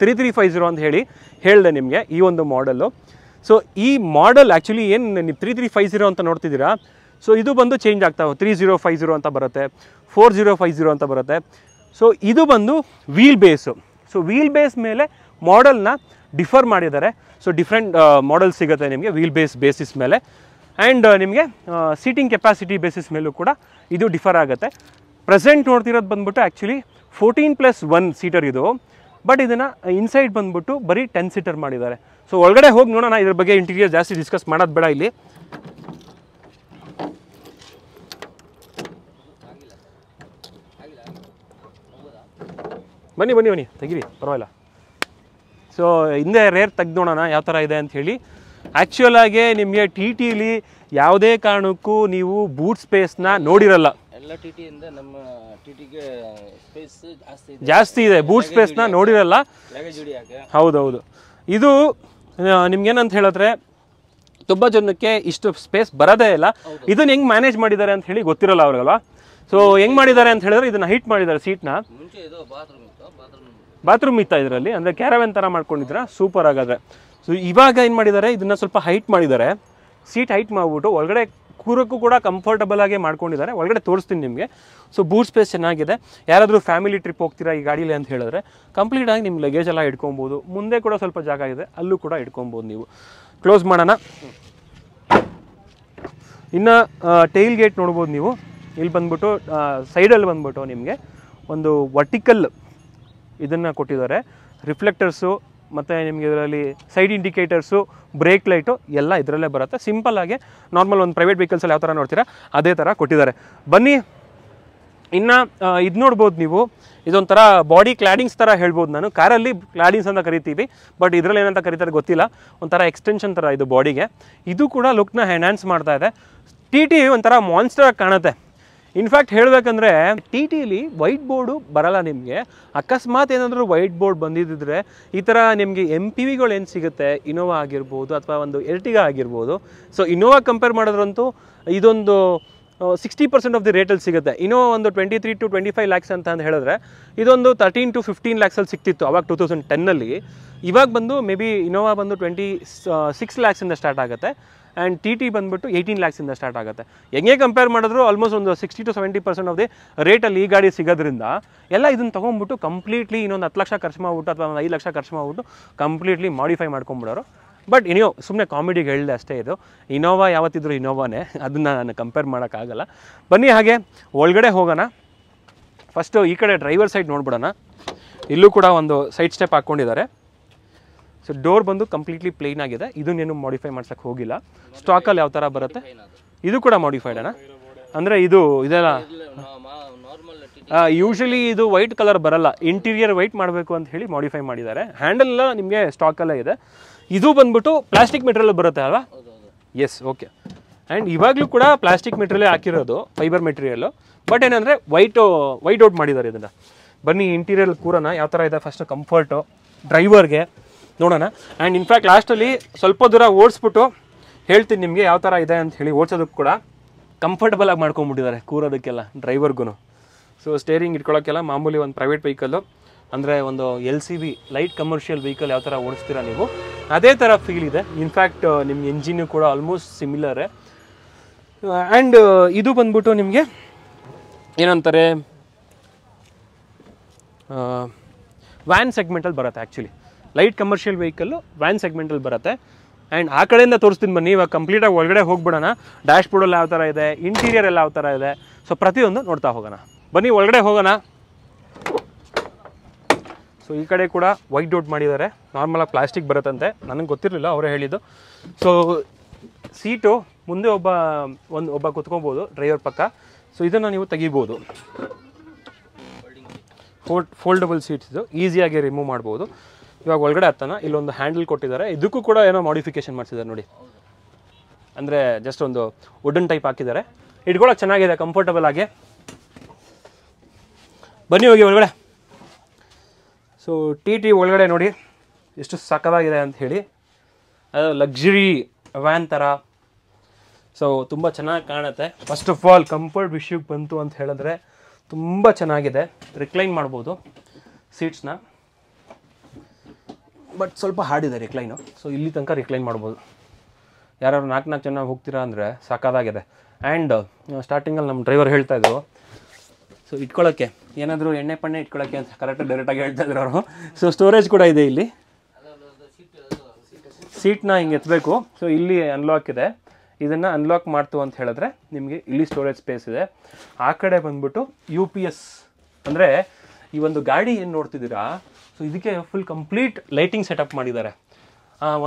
Speaker 1: three three five zero ಅಂತ ಹೇಳಿ ಹೇಳಿದೆ ನಿಮಗೆ ಈ ಒಂದು ಮಾಡಲ್ಲು ಸೊ ಈ ಮಾಡಲ್ ಆ್ಯಕ್ಚುಲಿ ಏನು ನೀವು ತ್ರೀ ತ್ರೀ ಫೈವ್ ಜೀರೋ ಅಂತ ನೋಡ್ತಿದ್ದೀರಾ? ಸೊ ಇದು ಬಂದು ಚೇಂಜ್ ಆಗ್ತಾ ತ್ರೀ ಜೀರೋ ಫೈವ್ ಜೀರೋ ಅಂತ ಬರುತ್ತೆ ಫೋರ್ ಜೀರೋ ಫೈವ್ ಜೀರೋ ಅಂತ ಬರುತ್ತೆ. ಸೊ ಇದು ಬಂದು wheel base so wheel base ಮೇಲೆ ಮಾಡಲ್ನ ಡಿಫರ್ ಮಾಡಿದ್ದಾರೆ ಸೊ ಡಿಫ್ರೆಂಟ್ ಮಾಡೆಲ್ ಸಿಗುತ್ತೆ ನಿಮಗೆ ವೀಲ್ ಬೇಸ್ ಬೇಸಿಸ್ ಮೇಲೆ ಆ್ಯಂಡ್ ನಿಮಗೆ ಸೀಟಿಂಗ್ ಕೆಪಾಸಿಟಿ ಬೇಸಿಸ್ ಮೇಲೂ ಕೂಡ ಇದು ಡಿಫರ್ ಆಗುತ್ತೆ. ಪ್ರೆಸೆಂಟ್ ನೋಡ್ತಿರೋದು ಬಂದ್ಬಿಟ್ಟು actually fourteen plus one seater ಇದು. ಬಟ್ ಇದನ್ನು ಇನ್ಸೈಡ್ ಬಂದ್ಬಿಟ್ಟು ಬರೀ ಟೆನ್ ಸೀಟರ್ ಮಾಡಿದ್ದಾರೆ. ಸೊ ಒಳಗಡೆ ಹೋಗಿ ನೋಡೋಣ, ಇದ್ರ ಬಗ್ಗೆ ಇಂಟೀರಿಯರ್ ಜಾಸ್ತಿ ಡಿಸ್ಕಸ್ ಮಾಡೋದು ಬೇಡ ಇಲ್ಲಿ. ಬನ್ನಿ ಬನ್ನಿ ಬನ್ನಿ. ತೆಗೀರಿ ಪರವಾಗಿಲ್ಲ. ಸೊ ಹಿಂದೆ ರೇರ್ ತೆಗ್ದು ನೋಡೋಣ ಯಾವ ಥರ ಇದೆ ಅಂತ ಹೇಳಿ. ಆ್ಯಕ್ಚುಯಲ್ ಆಗಿ ನಿಮಗೆ ಟಿ ಟಿಲಿ ಯಾವುದೇ ಕಾರಣಕ್ಕೂ ನೀವು ಬೂಟ್ ಸ್ಪೇಸ್ನ ನೋಡಿರಲ್ಲ.
Speaker 3: ಜಾಸ್ತಿ ಇದೆ.
Speaker 1: ಬೂಟ್ ಸ್ಪೇಸ್ನ ನೋಡಿರಲ್ಲ. ಹೌದೌದು. ಇದು ನಿಮ್ಗೇನಂತ ಹೇಳಿದ್ರೆ ತುಂಬ ಜನಕ್ಕೆ ಇಷ್ಟು ಸ್ಪೇಸ್ ಬರೋದೇ ಇಲ್ಲ. ಇದನ್ನ ಹೆಂಗ್ ಮ್ಯಾನೇಜ್ ಮಾಡಿದ್ದಾರೆ ಅಂತ ಹೇಳಿ ಗೊತ್ತಿರಲ್ಲ ಅವ್ರಿಗಲ್ವಾ? ಸೊ ಹೆಂಗ್ ಮಾಡಿದ್ದಾರೆ ಅಂತ ಹೇಳಿದ್ರೆ ಇದನ್ನ ಹೈಟ್ ಮಾಡಿದ್ದಾರೆ ಸೀಟ್ನ
Speaker 3: ಮುಂಚೆ ಇದು ಬಾತ್ರೂಮ್ ಇತ್ತು
Speaker 1: ಇದರಲ್ಲಿ, ಅಂದರೆ ಕ್ಯಾರವೆನ್ ಥರ ಮಾಡ್ಕೊಂಡಿದ್ರ ಸೂಪರ್ ಆಗಾದ್ರೆ ಸೊ ಇವಾಗ ಏನು ಮಾಡಿದ್ದಾರೆ ಇದನ್ನು ಸ್ವಲ್ಪ ಹೈಟ್ ಮಾಡಿದ್ದಾರೆ ಸೀಟ್ ಹೈಟ್ ಮಾಡಿಬಿಟ್ಟು ಒಳಗಡೆ ಕೂರಕ್ಕೂ ಕೂಡ ಕಂಫರ್ಟಬಲ್ ಆಗಿ ಮಾಡ್ಕೊಂಡಿದ್ದಾರೆ ಒಳಗಡೆ ತೋರಿಸ್ತೀನಿ ನಿಮಗೆ. ಸೊ ಬೂಟ್ ಸ್ಪೇಸ್ ಚೆನ್ನಾಗಿದೆ. ಯಾರಾದರೂ ಫ್ಯಾಮಿಲಿ ಟ್ರಿಪ್ ಹೋಗ್ತೀರಾ ಈ ಗಾಡೀಲಿ ಅಂತ ಹೇಳಿದ್ರೆ ಕಂಪ್ಲೀಟ್ ಆಗಿ ನಿಮ್ಮ ಲಗೇಜ್ ಎಲ್ಲ ಇಟ್ಕೊಬೋದು. ಮುಂದೆ ಕೂಡ ಸ್ವಲ್ಪ ಜಾಗ ಇದೆ, ಅಲ್ಲೂ ಕೂಡ ಇಟ್ಕೊಬೋದು ನೀವು. ಕ್ಲೋಸ್ ಮಾಡೋಣ. ಇನ್ನು ಟೈಲ್ ಗೇಟ್ ನೋಡ್ಬೋದು ನೀವು. ಇಲ್ಲಿ ಬಂದ್ಬಿಟ್ಟು ಸೈಡಲ್ಲಿ ಬಂದ್ಬಿಟ್ಟು ನಿಮಗೆ ಒಂದು ವರ್ಟಿಕಲ್ ಇದನ್ನು ಕೊಟ್ಟಿದ್ದಾರೆ. ರಿಫ್ಲೆಕ್ಟರ್ಸು ಮತ್ತು ನಿಮಗೆ ಇದರಲ್ಲಿ ಸೈಡ್ ಇಂಡಿಕೇಟರ್ಸು ಬ್ರೇಕ್ ಲೈಟು ಎಲ್ಲ ಇದರಲ್ಲೇ ಬರುತ್ತೆ. ಸಿಂಪಲ್ ಆಗಿ ನಾರ್ಮಲ್ ಒಂದು ಪ್ರೈವೇಟ್ ವೆಹಿಕಲ್ಸಲ್ಲಿ ಯಾವ ಥರ ನೋಡ್ತೀರಾ, ಅದೇ ಥರ ಕೊಟ್ಟಿದ್ದಾರೆ. ಬನ್ನಿ, ಇನ್ನು ಇದು ನೋಡ್ಬೋದು ನೀವು. ಇದೊಂಥರ ಬಾಡಿ ಕ್ಲಾಡಿಂಗ್ಸ್ ಥರ ಹೇಳ್ಬೋದು ನಾನು. ಕಾರಲ್ಲಿ ಕ್ಲಾಡಿಂಗ್ಸ್ ಅಂತ ಕರಿತೀವಿ ಬಟ್ ಇದರಲ್ಲಿ ಏನಂತ ಕರೀತಾರೆ ಗೊತ್ತಿಲ್ಲ. ಒಂಥರ ಎಕ್ಸ್ಟೆನ್ಷನ್ ಥರ ಇದು ಬಾಡಿಗೆ ಇದು ಕೂಡ ಲುಕ್ನ ಎನ್ಹ್ಯಾನ್ಸ್ ಮಾಡ್ತಾ ಇದೆ. ಟಿ ಟಿ ಒಂಥರ ಮಾನ್ಸ್ಟರ್ ಕಾಣುತ್ತೆ. ಇನ್ಫ್ಯಾಕ್ಟ್ ಹೇಳಬೇಕಂದ್ರೆ ಟಿ ಟಿಲಿ ವೈಟ್ ಬೋರ್ಡು ಬರಲ್ಲ ನಿಮಗೆ. ಅಕಸ್ಮಾತ್ ಏನಾದರೂ ವೈಟ್ ಬೋರ್ಡ್ ಬಂದಿದ್ದರೆ ಈ ಥರ ನಿಮಗೆ ಎಂ ಪಿ ವಿಗಳು ಏನು ಸಿಗುತ್ತೆ? ಇನೋವಾ ಆಗಿರ್ಬೋದು ಅಥವಾ ಒಂದು ಎರ್ಟಿಗ ಆಗಿರ್ಬೋದು. ಸೊ ಇನೋವಾ ಕಂಪೇರ್ ಮಾಡಿದ್ರಂತೂ ಇದೊಂದು ಸಿಕ್ಸ್ಟಿ ಪರ್ಸೆಂಟ್ ಆಫ್ ದಿ ರೇಟಲ್ಲಿ ಸಿಗುತ್ತೆ. ಇನ್ನೂ ಒಂದು twenty three to twenty five lakhs ಅಂತ ಹೇಳಿದ್ರೆ, ಇದೊಂದು ತರ್ಟೀನ್ ಟು ಫಿಫ್ಟೀನ್ ಲ್ಯಾಕ್ಸಲ್ಲಿ ಸಿಕ್ತಿತ್ತು ಅವಾಗ ಟೂ ತೌಸಂಡ್ ಟೆನ್ನಲ್ಲಿ ಇವಾಗ ಬಂದು ಮೇ ಬಿ ಇನೋವಾ ಬಂದು ಟ್ವೆಂಟಿ ಸಿಕ್ಸ್ ಲ್ಯಾಕ್ಸಿಂದ ಸ್ಟಾರ್ಟ್ ಆಗುತ್ತೆ. ಆ್ಯಂಡ್ ಟಿ ಟಿ ಬಂದುಬಿಟ್ಟು ಏಯ್ಟೀನ್ ಲ್ಯಾಕ್ಸಿಂದ ಸ್ಟಾರ್ಟ್ ಆಗುತ್ತೆ. ಹೆಂಗೆ ಕಂಪೇರ್ ಮಾಡಿದ್ರು ಆಲ್ಮೋಸ್ಟ್ ಒಂದು sixty to seventy percent of the ರೇಟಲ್ಲಿ ಈ ಗಾಡಿ ಸಿಗೋದ್ರಿಂದ, ಎಲ್ಲ ಇದನ್ನು ತೊಗೊಂಡ್ಬಿಟ್ಟು ಕಂಪ್ಲೀಟ್ಲಿ ಇನ್ನೊಂದು ಹತ್ತು ಲಕ್ಷ ಖರ್ಚು ಮಾಡ್ಬಿಟ್ಟು ಅಥವಾ ಒಂದು ಐದು ಲಕ್ಷ ಖರ್ಚು ಮಾಡ್ಬಿಟ್ಟು ಕಂಪ್ಲೀಟ್ಲಿ ಮಾಡಿಫೈ ಮಾಡ್ಕೊಂಬಿಡೋರು. ಬಟ್ ಇನಿಯೋ ಸುಮ್ಮನೆ ಕಾಮಿಡಿಗೆ ಹೇಳಿದೆ ಅಷ್ಟೇ ಇದು. ಇನೋವಾ ಯಾವತ್ತಿದ್ರು ಇನೋವಾನೇ ಅದನ್ನು ನಾನು ಕಂಪೇರ್ ಮಾಡೋಕ್ಕಾಗಲ್ಲ. ಬನ್ನಿ ಹಾಗೆ, ಒಳಗಡೆ ಹೋಗೋಣ. ಫಸ್ಟು ಈ ಕಡೆ ಡ್ರೈವರ್ ಸೈಡ್ ನೋಡ್ಬಿಡೋಣ. ಇಲ್ಲೂ ಕೂಡ ಒಂದು ಸೈಡ್ ಸ್ಟೆಪ್ ಹಾಕ್ಕೊಂಡಿದ್ದಾರೆ. ಸೊ ಡೋರ್ ಬಂದು ಕಂಪ್ಲೀಟ್ಲಿ ಪ್ಲೇನ್ ಆಗಿದೆ. ಇದನ್ನೇನು ಮಾಡಿಫೈ ಮಾಡ್ಸೋಕ್ಕೆ ಹೋಗಿಲ್ಲ. ಸ್ಟಾಕಲ್ಲಿ ಯಾವ ಥರ ಬರುತ್ತೆ? ಇದು ಕೂಡ ಮಾಡಿಫೈಡ್ ಅಣ್ಣ. ಅಂದರೆ ಇದು ಇದೆಲ್ಲ? ಯೂಶಲಿ ಇದು ವೈಟ್ ಕಲರ್ ಬರಲ್ಲ. ಇಂಟೀರಿಯರ್ ವೈಟ್ ಮಾಡಬೇಕು ಅಂತ ಹೇಳಿ ಮಾಡಿಫೈ ಮಾಡಿದ್ದಾರೆ. ಹ್ಯಾಂಡಲ್ ಎಲ್ಲ ನಿಮಗೆ ಎಲ್ಲ ಇದೆ. ಇದು ಬಂದ್ಬಿಟ್ಟು ಪ್ಲಾಸ್ಟಿಕ್ ಮೆಟೀರಿಯಲ್ ಬರುತ್ತೆ ಅಲ್ವಾ? ಎಸ್ ಓಕೆ ಆ್ಯಂಡ್ ಇವಾಗಲೂ ಕೂಡ ಪ್ಲಾಸ್ಟಿಕ್ ಮೆಟೀರಿಯಲ್ ಹಾಕಿರೋದು ಫೈಬರ್ ಮೆಟೀರಿಯಲು ಬಟ್ ಏನಂದರೆ ವೈಟು ವೈಟ್ ಔಟ್ ಮಾಡಿದ್ದಾರೆ ಇದನ್ನು. ಬನ್ನಿ ಇಂಟೀರಿಯರ್ ಕೂರೋಣ. ಯಾವ ಥರ ಇದೆ? ಫಸ್ಟ್ ಕಂಫರ್ಟು ಡ್ರೈವರ್ಗೆ ನೋಡೋಣ. ಆ್ಯಂಡ್ ಇನ್ಫ್ಯಾಕ್ಟ್ ಲಾಸ್ಟಲ್ಲಿ ಸ್ವಲ್ಪ ದೂರ ಓಡಿಸ್ಬಿಟ್ಟು ಹೇಳ್ತೀನಿ ನಿಮಗೆ ಯಾವ ಥರ ಇದೆ ಅಂತ ಹೇಳಿ ಓಡಿಸೋದಕ್ಕೆ ಕೂಡ. ಕಂಫರ್ಟಬಲ್ ಆಗಿ ಮಾಡ್ಕೊಂಬಿಟ್ಟಿದ್ದಾರೆ ಕೂರೋದಕ್ಕೆಲ್ಲ ಡ್ರೈವರ್ಗೂ ಸೊ ಸ್ಟೇರಿಂಗ್ ಇಟ್ಕೊಳ್ಳೋಕ್ಕೆಲ್ಲ ಮಾಮೂಲಿ ಒಂದು ಪ್ರೈವೇಟ್ ವೆಹಿಕಲ್ಲು ಅಂದರೆ ಒಂದು L C V light commercial vehicle ಯಾವ ಥರ ಓಡಿಸ್ತೀರಾ ನೀವು. ಅದೇ ಥರ ಫೀಲ್ ಇದೆ. ಇನ್ಫ್ಯಾಕ್ಟ್ ನಿಮ್ಮ ಎಂಜಿನು ಕೂಡ ಆಲ್ಮೋಸ್ಟ್ ಸಿಮಿಲರೇ ಆ್ಯಂಡ್ ಇದು ಬಂದ್ಬಿಟ್ಟು ನಿಮಗೆ ಏನಂತಾರೆ ವ್ಯಾನ್ ಸೆಗ್ಮೆಂಟಲ್ಲಿ ಬರುತ್ತೆ actually light commercial vehicle van ಸೆಗ್ಮೆಂಟಲ್ಲಿ ಬರುತ್ತೆ. ಆ್ಯಂಡ್ ಆ ಕಡೆಯಿಂದ ತೋರಿಸ್ತೀನಿ ಬನ್ನಿ, ಇವಾಗ ಕಂಪ್ಲೀಟಾಗಿ ಒಳಗಡೆ ಹೋಗ್ಬಿಡೋಣ. ಡ್ಯಾಶ್ ಬೋರ್ಡಲ್ಲಿ ಯಾವ ಥರ ಇದೆ ಇಂಟೀರಿಯರ್ ಎಲ್ಲ ಯಾವ ಥರ ಇದೆ. ಸೊ ಪ್ರತಿಯೊಂದು ನೋಡ್ತಾ ಹೋಗೋಣ. ಬನ್ನಿ, ಒಳಗಡೆ ಹೋಗೋಣ. ಸೊ ಈ ಕಡೆ ಕೂಡ ವೈಟ್ ಡೌಟ್ ಮಾಡಿದ್ದಾರೆ. ನಾರ್ಮಲಾಗಿ ಪ್ಲಾಸ್ಟಿಕ್ ಬರುತ್ತಂತೆ. ನನಗೆ ಗೊತ್ತಿರಲಿಲ್ಲ, ಅವರೇ ಹೇಳಿದ್ದು. ಸೊ ಸೀಟು ಮುಂದೆ ಒಬ್ಬ, ಒಂದು ಒಬ್ಬ ಕುತ್ಕೊಬೋದು ಡ್ರೈವರ್ ಪಕ್ಕ. ಸೊ ಇದನ್ನು ನೀವು ತೆಗಿಬೋದು. ಫೋಲ್ಡ್ ಫೋಲ್ಡಬಲ್ ಸೀಟ್ಸ್ ಇದು. ಈಸಿಯಾಗಿ ರಿಮೂವ್ ಮಾಡ್ಬೋದು. ಇವಾಗ ಒಳಗಡೆ ಹತ್ತನ, ಇಲ್ಲೊಂದು ಹ್ಯಾಂಡಲ್ ಕೊಟ್ಟಿದ್ದಾರೆ. ಇದಕ್ಕೂ ಕೂಡ ಏನೋ ಮಾಡಿಫಿಕೇಶನ್ ಮಾಡಿಸಿದ್ದಾರೆ ನೋಡಿ. ಅಂದರೆ ಜಸ್ಟ್ ಒಂದು ವುಡನ್ ಟೈಪ್ ಹಾಕಿದ್ದಾರೆ. ಇಟ್ಕೊಳಕ್ಕೆ ಚೆನ್ನಾಗಿದೆ ಕಂಫರ್ಟಬಲ್ ಆಗಿ. ಬನ್ನಿ ಹೋಗಿ ಒಳಗಡೆ. ಸೊ ಟಿ ಟಿ ಒಳಗಡೆ ನೋಡಿ, ಎಷ್ಟು ಸಕ್ಕದಾಗಿದೆ ಅಂತ ಹೇಳಿ. ಅದು ಲಕ್ಸುರಿ ವ್ಯಾನ್ ಥರ ಸೊ ತುಂಬ ಚೆನ್ನಾಗಿ ಕಾಣುತ್ತೆ. ಫಸ್ಟ್ ಆಫ್ ಆಲ್ ಕಂಫರ್ಟ್ ವಿಷಯಕ್ಕೆ ಬಂತು ಅಂತ ಹೇಳಿದ್ರೆ ತುಂಬ ಚೆನ್ನಾಗಿದೆ. ರಿಕ್ಲೈನ್ ಮಾಡ್ಬೋದು ಸೀಟ್ಸ್ನ ಬಟ್ ಸ್ವಲ್ಪ ಹಾರ್ಡಿದೆ ರಿಕ್ಲೈನು ಸೊ ಇಲ್ಲಿ ತನಕ ರಿಕ್ಲೈನ್ ಮಾಡ್ಬೋದು. ಯಾರು ನಾಲ್ಕು ನಾಲ್ಕು ಜನ ಹೋಗ್ತೀರಾ ಅಂದರೆ ಸಾಕಾದಾಗಿದೆ. ಆ್ಯಂಡ್ ಸ್ಟಾರ್ಟಿಂಗಲ್ಲಿ ನಮ್ಮ ಡ್ರೈವರ್ ಹೇಳ್ತಾ ಇದ್ರು. ಸೊ ಇಟ್ಕೊಳ್ಳೋಕ್ಕೆ ಏನಾದರೂ ಎಣ್ಣೆ, ಪಣ್ಣೆ ಇಟ್ಕೊಳ್ಳೋಕ್ಕೆ ಅಂತ ಕರೆಕ್ಟಾಗಿ ಡೈರೆಕ್ಟಾಗಿ ಹೇಳ್ತಾ ಇದ್ರು ಅವರು. ಸೊ ಸ್ಟೋರೇಜ್ ಕೂಡ ಇದೆ ಇಲ್ಲಿ. ಸೀಟ್ನ ಹಿಂಗೆ ಎತ್ತಬೇಕು ಸೊ ಇಲ್ಲಿ ಅನ್ಲಾಕ್ ಇದೆ. ಇದನ್ನು ಅನ್ಲಾಕ್ ಮಾಡ್ತು ಅಂತ ಹೇಳಿದ್ರೆ ನಿಮಗೆ ಇಲ್ಲಿ ಸ್ಟೋರೇಜ್ ಸ್ಪೇಸ್ ಇದೆ. ಆ ಕಡೆ ಬಂದ್ಬಿಟ್ಟು ಯು ಪಿ ಎಸ್ ಅಂದರೆ ಈ ಒಂದು ಗಾಡಿ ಏನು ನೋಡ್ತಿದ್ದೀರಾ? ಸೊ ಇದಕ್ಕೆ ಫುಲ್ ಕಂಪ್ಲೀಟ್ ಲೈಟಿಂಗ್ ಸೆಟಪ್ ಮಾಡಿದ್ದಾರೆ.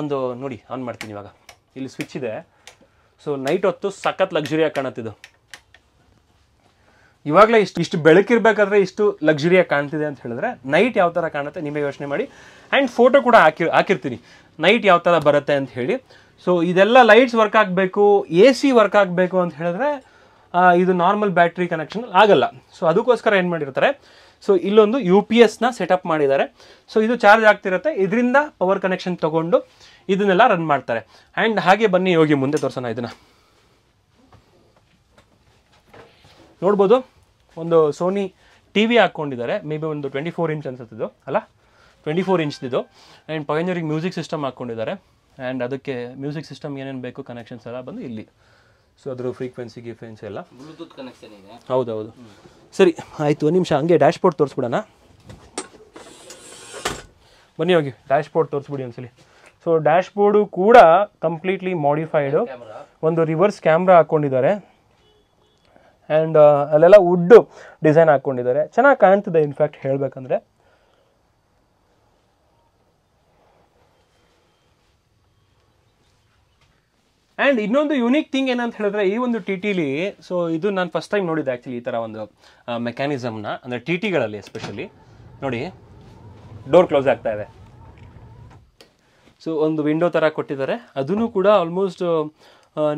Speaker 1: ಒಂದು ನೋಡಿ ಆನ್ ಮಾಡ್ತೀನಿ ಇವಾಗ. ಇಲ್ಲಿ ಸ್ವಿಚ್ ಇದೆ. ಸೊ ನೈಟ್ ಹೊತ್ತು ಸಖತ್ ಲಕ್ಸುರಿಯಾಗಿ ಕಾಣುತ್ತಿದ್ದು. ಇವಾಗಲೇ ಇಷ್ಟು ಇಷ್ಟು ಬೆಳಕಿರಬೇಕಾದ್ರೆ ಇಷ್ಟು ಲಕ್ಸುರಿಯಾಗಿ ಕಾಣ್ತಿದೆ ಅಂತ ಹೇಳಿದ್ರೆ ನೈಟ್ ಯಾವ ಥರ ಕಾಣುತ್ತೆ ನಿಮಗೆ ಯೋಚನೆ ಮಾಡಿ. ಆ್ಯಂಡ್ ಫೋಟೋ ಕೂಡ ಹಾಕಿ ಹಾಕಿರ್ತೀನಿ. ನೈಟ್ ಯಾವ ಥರ ಬರುತ್ತೆ ಅಂತ ಹೇಳಿ. ಸೊ ಇದೆಲ್ಲ ಲೈಟ್ಸ್ ವರ್ಕ್ ಆಗಬೇಕು ಎ ಸಿ ವರ್ಕ್ ಆಗಬೇಕು ಅಂತ ಹೇಳಿದ್ರೆ ಇದು ನಾರ್ಮಲ್ ಬ್ಯಾಟ್ರಿ ಕನೆಕ್ಷನ್ ಆಗಲ್ಲ. ಸೊ ಅದಕ್ಕೋಸ್ಕರ ಏನು ಮಾಡಿರ್ತಾರೆ ಸೊ ಇಲ್ಲೊಂದು ಯು ಪಿ ಎಸ್ನ ಸೆಟಪ್ ಮಾಡಿದ್ದಾರೆ. ಸೊ ಇದು ಚಾರ್ಜ್ ಆಗ್ತಿರುತ್ತೆ. ಇದರಿಂದ ಪವರ್ ಕನೆಕ್ಷನ್ ತೊಗೊಂಡು ಇದನ್ನೆಲ್ಲ ರನ್ ಮಾಡ್ತಾರೆ. ಆ್ಯಂಡ್ ಹಾಗೆ ಬನ್ನಿ, ಹೋಗಿ ಮುಂದೆ ತೋರಿಸೋಣ ಇದನ್ನು. ನೋಡ್ಬೋದು, ಒಂದು ಸೋನಿ ಟಿ ವಿ ಹಾಕ್ಕೊಂಡಿದ್ದಾರೆ. ಮೇ ಬಿ ಒಂದು ಟ್ವೆಂಟಿ ಫೋರ್ ಇಂಚ್ ಅನ್ಸುತ್ತಿದ್ದು, ಅಲ್ಲ? ಟ್ವೆಂಟಿ ಫೋರ್ ಇಂಚ್ದಿದ್ದು ಆ್ಯಂಡ್ ಪಯಂಜರಿಗೆ ಮ್ಯೂಸಿಕ್ ಸಿಸ್ಟಮ್ ಹಾಕ್ಕೊಂಡಿದ್ದಾರೆ. ಆ್ಯಂಡ್ ಅದಕ್ಕೆ ಮ್ಯೂಸಿಕ್ ಸಿಸ್ಟಮ್ ಏನೇನು ಬೇಕು ಕನೆಕ್ಷನ್ಸ್ ಎಲ್ಲ ಬಂದು ಇಲ್ಲಿ. ಸೊ ಅದ್ರ ಫ್ರೀಕ್ವೆನ್ಸಿ ಗಿಫೆನ್ಸಿ ಎಲ್ಲ.
Speaker 3: ಬ್ಲೂಟೂತ್ ಕನೆಕ್ಷನ್ ಇದೆ.
Speaker 1: ಹೌದೌದು. ಸರಿ ಆಯಿತು ಒಂದು ನಿಮಿಷ ಹಂಗೆ ಡ್ಯಾಶ್ ಬೋರ್ಡ್ ತೋರಿಸ್ಬಿಡೋಣ. ಬನ್ನಿ ಹೋಗಿ ಡ್ಯಾಶ್ ಬೋರ್ಡ್ ತೋರಿಸ್ಬಿಡಿ ಒಂದ್ಸಲಿ. ಸೊ ಡ್ಯಾಶ್ ಬೋರ್ಡು ಕೂಡ ಕಂಪ್ಲೀಟ್ಲಿ ಮಾಡಿಫೈಡು ಒಂದು ರಿವರ್ಸ್ ಕ್ಯಾಮ್ರಾ ಹಾಕ್ಕೊಂಡಿದ್ದಾರೆ ಆ್ಯಂಡ್ ಅಲ್ಲೆಲ್ಲ ವುಡ್ಡು ಡಿಸೈನ್ ಹಾಕ್ಕೊಂಡಿದ್ದಾರೆ ಚೆನ್ನಾಗಿ ಕಾಣ್ತಿದೆ ಇನ್ಫ್ಯಾಕ್ಟ್ ಹೇಳಬೇಕಂದ್ರೆ. ಆ್ಯಂಡ್ ಇನ್ನೊಂದು ಯುನೀಕ್ ಥಿಂಗ್ ಏನಂತ ಹೇಳಿದ್ರೆ ಈ ಒಂದು ಟಿ ಟಿಲಿ ಸೊ ಇದು ನಾನು ಫಸ್ಟ್ ಟೈಮ್ ನೋಡಿದ್ದೆ ಆ್ಯಕ್ಚುಲಿ ಈ ಥರ ಒಂದು ಮೆಕ್ಯಾನಿಸಮ್ನ ಅಂದರೆ ಟಿ ಟಿಗಳಲ್ಲಿ ಎಸ್ಪೆಷಲಿ ನೋಡಿ ಡೋರ್ ಕ್ಲೋಸ್ ಆಗ್ತಾ ಇದೆ. ಸೊ ಒಂದು ವಿಂಡೋ ಥರ ಕೊಟ್ಟಿದ್ದಾರೆ. ಅದನ್ನು ಕೂಡ ಆಲ್ಮೋಸ್ಟ್